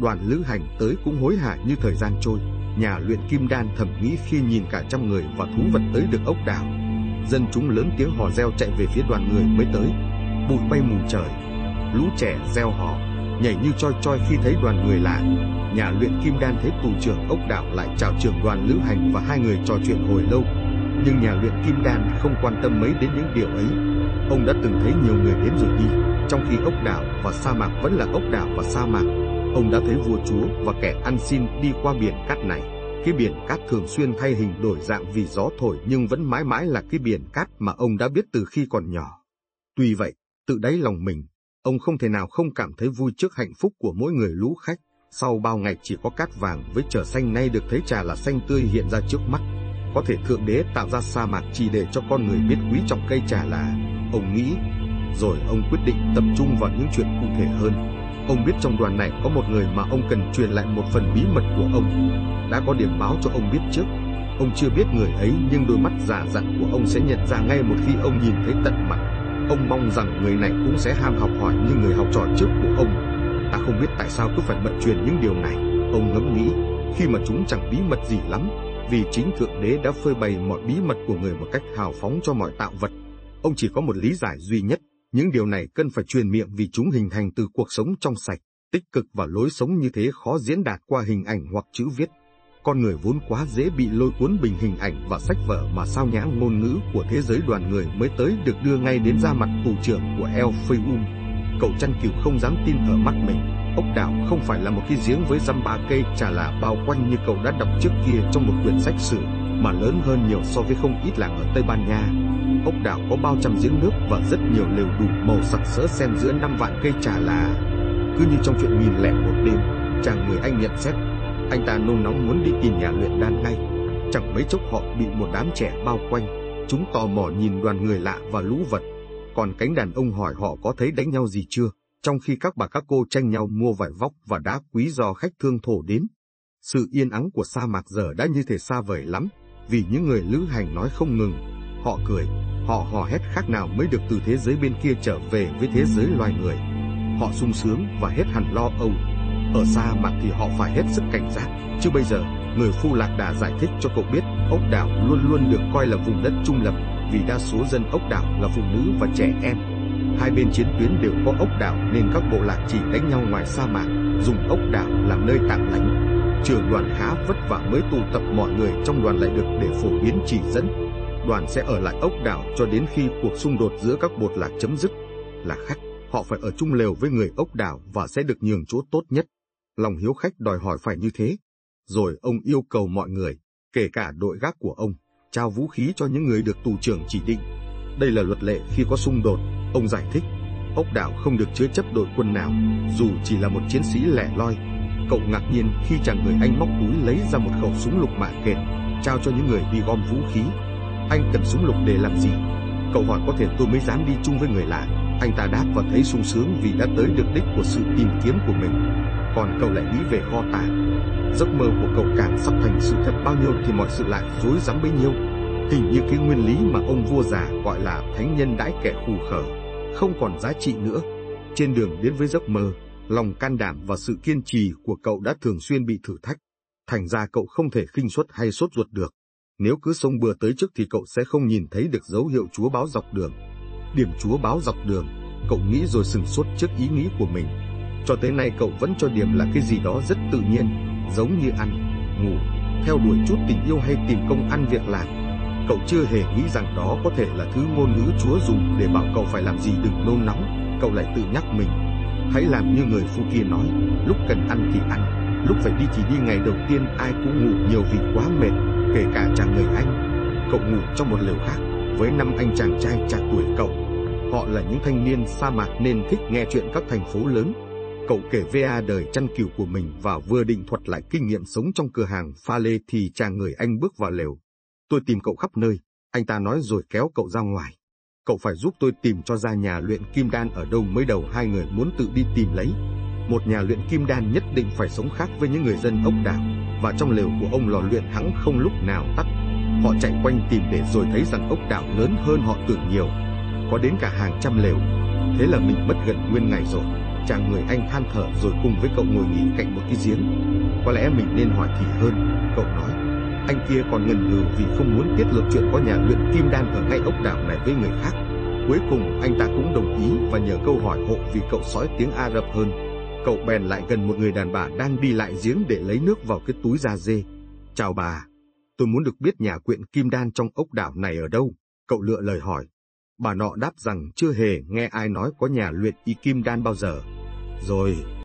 đoàn lữ hành tới cũng hối hả như thời gian trôi. Nhà luyện kim đan thầm nghĩ khi nhìn cả trăm người và thú vật tới được ốc đảo. Dân chúng lớn tiếng hò reo chạy về phía đoàn người mới tới. Bụi bay mù trời, lũ trẻ reo hò, nhảy như choi choi khi thấy đoàn người lạ. Nhà luyện kim đan thấy tù trưởng ốc đảo lại chào trưởng đoàn lữ hành và hai người trò chuyện hồi lâu. Nhưng nhà luyện kim đan không quan tâm mấy đến những điều ấy. Ông đã từng thấy nhiều người đến rồi đi, trong khi ốc đảo và sa mạc vẫn là ốc đảo và sa mạc. Ông đã thấy vua chúa và kẻ ăn xin đi qua biển cát này. Cái biển cát thường xuyên thay hình đổi dạng vì gió thổi nhưng vẫn mãi mãi là cái biển cát mà ông đã biết từ khi còn nhỏ. Tuy vậy, tự đáy lòng mình, ông không thể nào không cảm thấy vui trước hạnh phúc của mỗi người lũ khách. Sau bao ngày chỉ có cát vàng với trở xanh nay được thấy trà là xanh tươi hiện ra trước mắt. Có thể Thượng Đế tạo ra sa mạc chỉ để cho con người biết quý trọng cây trà là, ông nghĩ. Rồi ông quyết định tập trung vào những chuyện cụ thể hơn. Ông biết trong đoàn này có một người mà ông cần truyền lại một phần bí mật của ông. Đã có điểm báo cho ông biết trước. Ông chưa biết người ấy nhưng đôi mắt giả dặn của ông sẽ nhận ra ngay một khi ông nhìn thấy tận mặt. Ông mong rằng người này cũng sẽ ham học hỏi như người học trò trước của ông. Ta không biết tại sao cứ phải mật truyền những điều này. Ông ngẫm nghĩ, khi mà chúng chẳng bí mật gì lắm, vì chính Thượng Đế đã phơi bày mọi bí mật của người một cách hào phóng cho mọi tạo vật. Ông chỉ có một lý giải duy nhất, những điều này cần phải truyền miệng vì chúng hình thành từ cuộc sống trong sạch, tích cực và lối sống như thế khó diễn đạt qua hình ảnh hoặc chữ viết. Con người vốn quá dễ bị lôi cuốn bình hình ảnh và sách vở mà sao nhãng ngôn ngữ của thế giới đoàn người mới tới được đưa ngay đến ra mặt tù trưởng của El Fayum. Cậu chăn cừu không dám tin ở mắt mình, ốc đảo không phải là một cái giếng với dăm ba cây trà là bao quanh như cậu đã đọc trước kia trong một quyển sách sử, mà lớn hơn nhiều so với không ít làng ở Tây Ban Nha. Ốc đảo có bao trăm giếng nước và rất nhiều lều đủ màu sặc sỡ xen giữa năm vạn cây trà là. Cứ như trong chuyện nghìn lẻ một đêm, chàng người Anh nhận xét, anh ta nôn nóng muốn đi tìm nhà luyện đan ngay. Chẳng mấy chốc họ bị một đám trẻ bao quanh, chúng tò mò nhìn đoàn người lạ và lũ vật. Còn cánh đàn ông hỏi họ có thấy đánh nhau gì chưa, trong khi các bà các cô tranh nhau mua vải vóc và đá quý do khách thương thổ đến. Sự yên ắng của sa mạc giờ đã như thể xa vời lắm, vì những người lữ hành nói không ngừng. Họ cười, họ hò hét khác nào mới được từ thế giới bên kia trở về với thế giới loài người. Họ sung sướng và hết hẳn lo âu. Ở sa mạc thì họ phải hết sức cảnh giác, chứ bây giờ, người phu lạc đà giải thích cho cậu biết, ốc đảo luôn luôn được coi là vùng đất trung lập, vì đa số dân ốc đảo là phụ nữ và trẻ em. Hai bên chiến tuyến đều có ốc đảo nên các bộ lạc chỉ đánh nhau ngoài sa mạc, dùng ốc đảo làm nơi tạm lánh. Trưởng đoàn khá vất vả mới tụ tập mọi người trong đoàn lại được để phổ biến chỉ dẫn. Đoàn sẽ ở lại ốc đảo cho đến khi cuộc xung đột giữa các bột lạc chấm dứt. Là khách, họ phải ở chung lều với người ốc đảo và sẽ được nhường chỗ tốt nhất. Lòng hiếu khách đòi hỏi phải như thế. Rồi ông yêu cầu mọi người, kể cả đội gác của ông, trao vũ khí cho những người được tù trưởng chỉ định. Đây là luật lệ khi có xung đột, ông giải thích. Ốc đảo không được chứa chấp đội quân nào, dù chỉ là một chiến sĩ lẻ loi. Cậu ngạc nhiên khi chàng người Anh móc túi lấy ra một khẩu súng lục mạ kền, trao cho những người đi gom vũ khí. Anh cần súng lục để làm gì? Cậu hỏi có thể tôi mới dám đi chung với người lạ. Anh ta đáp và thấy sung sướng vì đã tới được đích của sự tìm kiếm của mình. Còn cậu lại nghĩ về kho tàng. Giấc mơ của cậu càng sắp thành sự thật bao nhiêu thì mọi sự lại rối rắm bấy nhiêu. Hình như cái nguyên lý mà ông vua già gọi là thánh nhân đãi kẻ khù khở, không còn giá trị nữa. Trên đường đến với giấc mơ, lòng can đảm và sự kiên trì của cậu đã thường xuyên bị thử thách. Thành ra cậu không thể khinh suất hay sốt ruột được. Nếu cứ sông bừa tới trước thì cậu sẽ không nhìn thấy được dấu hiệu chúa báo dọc đường. Điểm chúa báo dọc đường, cậu nghĩ rồi sừng sốt trước ý nghĩ của mình. Cho tới nay cậu vẫn cho điểm là cái gì đó rất tự nhiên, giống như ăn, ngủ, theo đuổi chút tình yêu hay tìm công ăn việc làm. Cậu chưa hề nghĩ rằng đó có thể là thứ ngôn ngữ Chúa dùng để bảo cậu phải làm gì đừng nôn nóng. Cậu lại tự nhắc mình, hãy làm như người phu kia nói, lúc cần ăn thì ăn, Lúc phải đi thì đi ngày đầu tiên ai cũng ngủ nhiều vì quá mệt, kể cả chàng người Anh. Cậu ngủ trong một lều khác, với năm anh chàng trai trạc tuổi cậu. Họ là những thanh niên sa mạc nên thích nghe chuyện các thành phố lớn. Cậu kể VA đời chăn cừu của mình và vừa định thuật lại kinh nghiệm sống trong cửa hàng pha lê thì chàng người Anh bước vào lều. Tôi tìm cậu khắp nơi, anh ta nói rồi kéo cậu ra ngoài. Cậu phải giúp tôi tìm cho ra nhà luyện kim đan ở đâu mới đầu hai người muốn tự đi tìm lấy. Một nhà luyện kim đan nhất định phải sống khác với những người dân ốc đảo, và trong lều của ông lò luyện hắn không lúc nào tắt. Họ chạy quanh tìm để rồi thấy rằng ốc đảo lớn hơn họ tưởng nhiều, có đến cả hàng trăm lều. Thế là mình mất gần nguyên ngày rồi. Chàng người anh than thở rồi cùng với cậu ngồi nghỉ cạnh một cái giếng. Có lẽ mình nên hỏi thì hơn, cậu nói. Anh kia còn ngần ngừ vì không muốn tiết lộ chuyện có nhà luyện kim đan ở ngay ốc đảo này với người khác. Cuối cùng anh ta cũng đồng ý và nhờ câu hỏi hộ vì cậu sói tiếng Ả Rập hơn. Cậu bèn lại gần một người đàn bà đang đi lại giếng để lấy nước vào cái túi da dê. Chào bà, tôi muốn được biết nhà quyện kim đan trong ốc đảo này ở đâu. Cậu lựa lời hỏi. Bà nọ đáp rằng chưa hề nghe ai nói có nhà luyện y kim đan bao giờ. Rồi,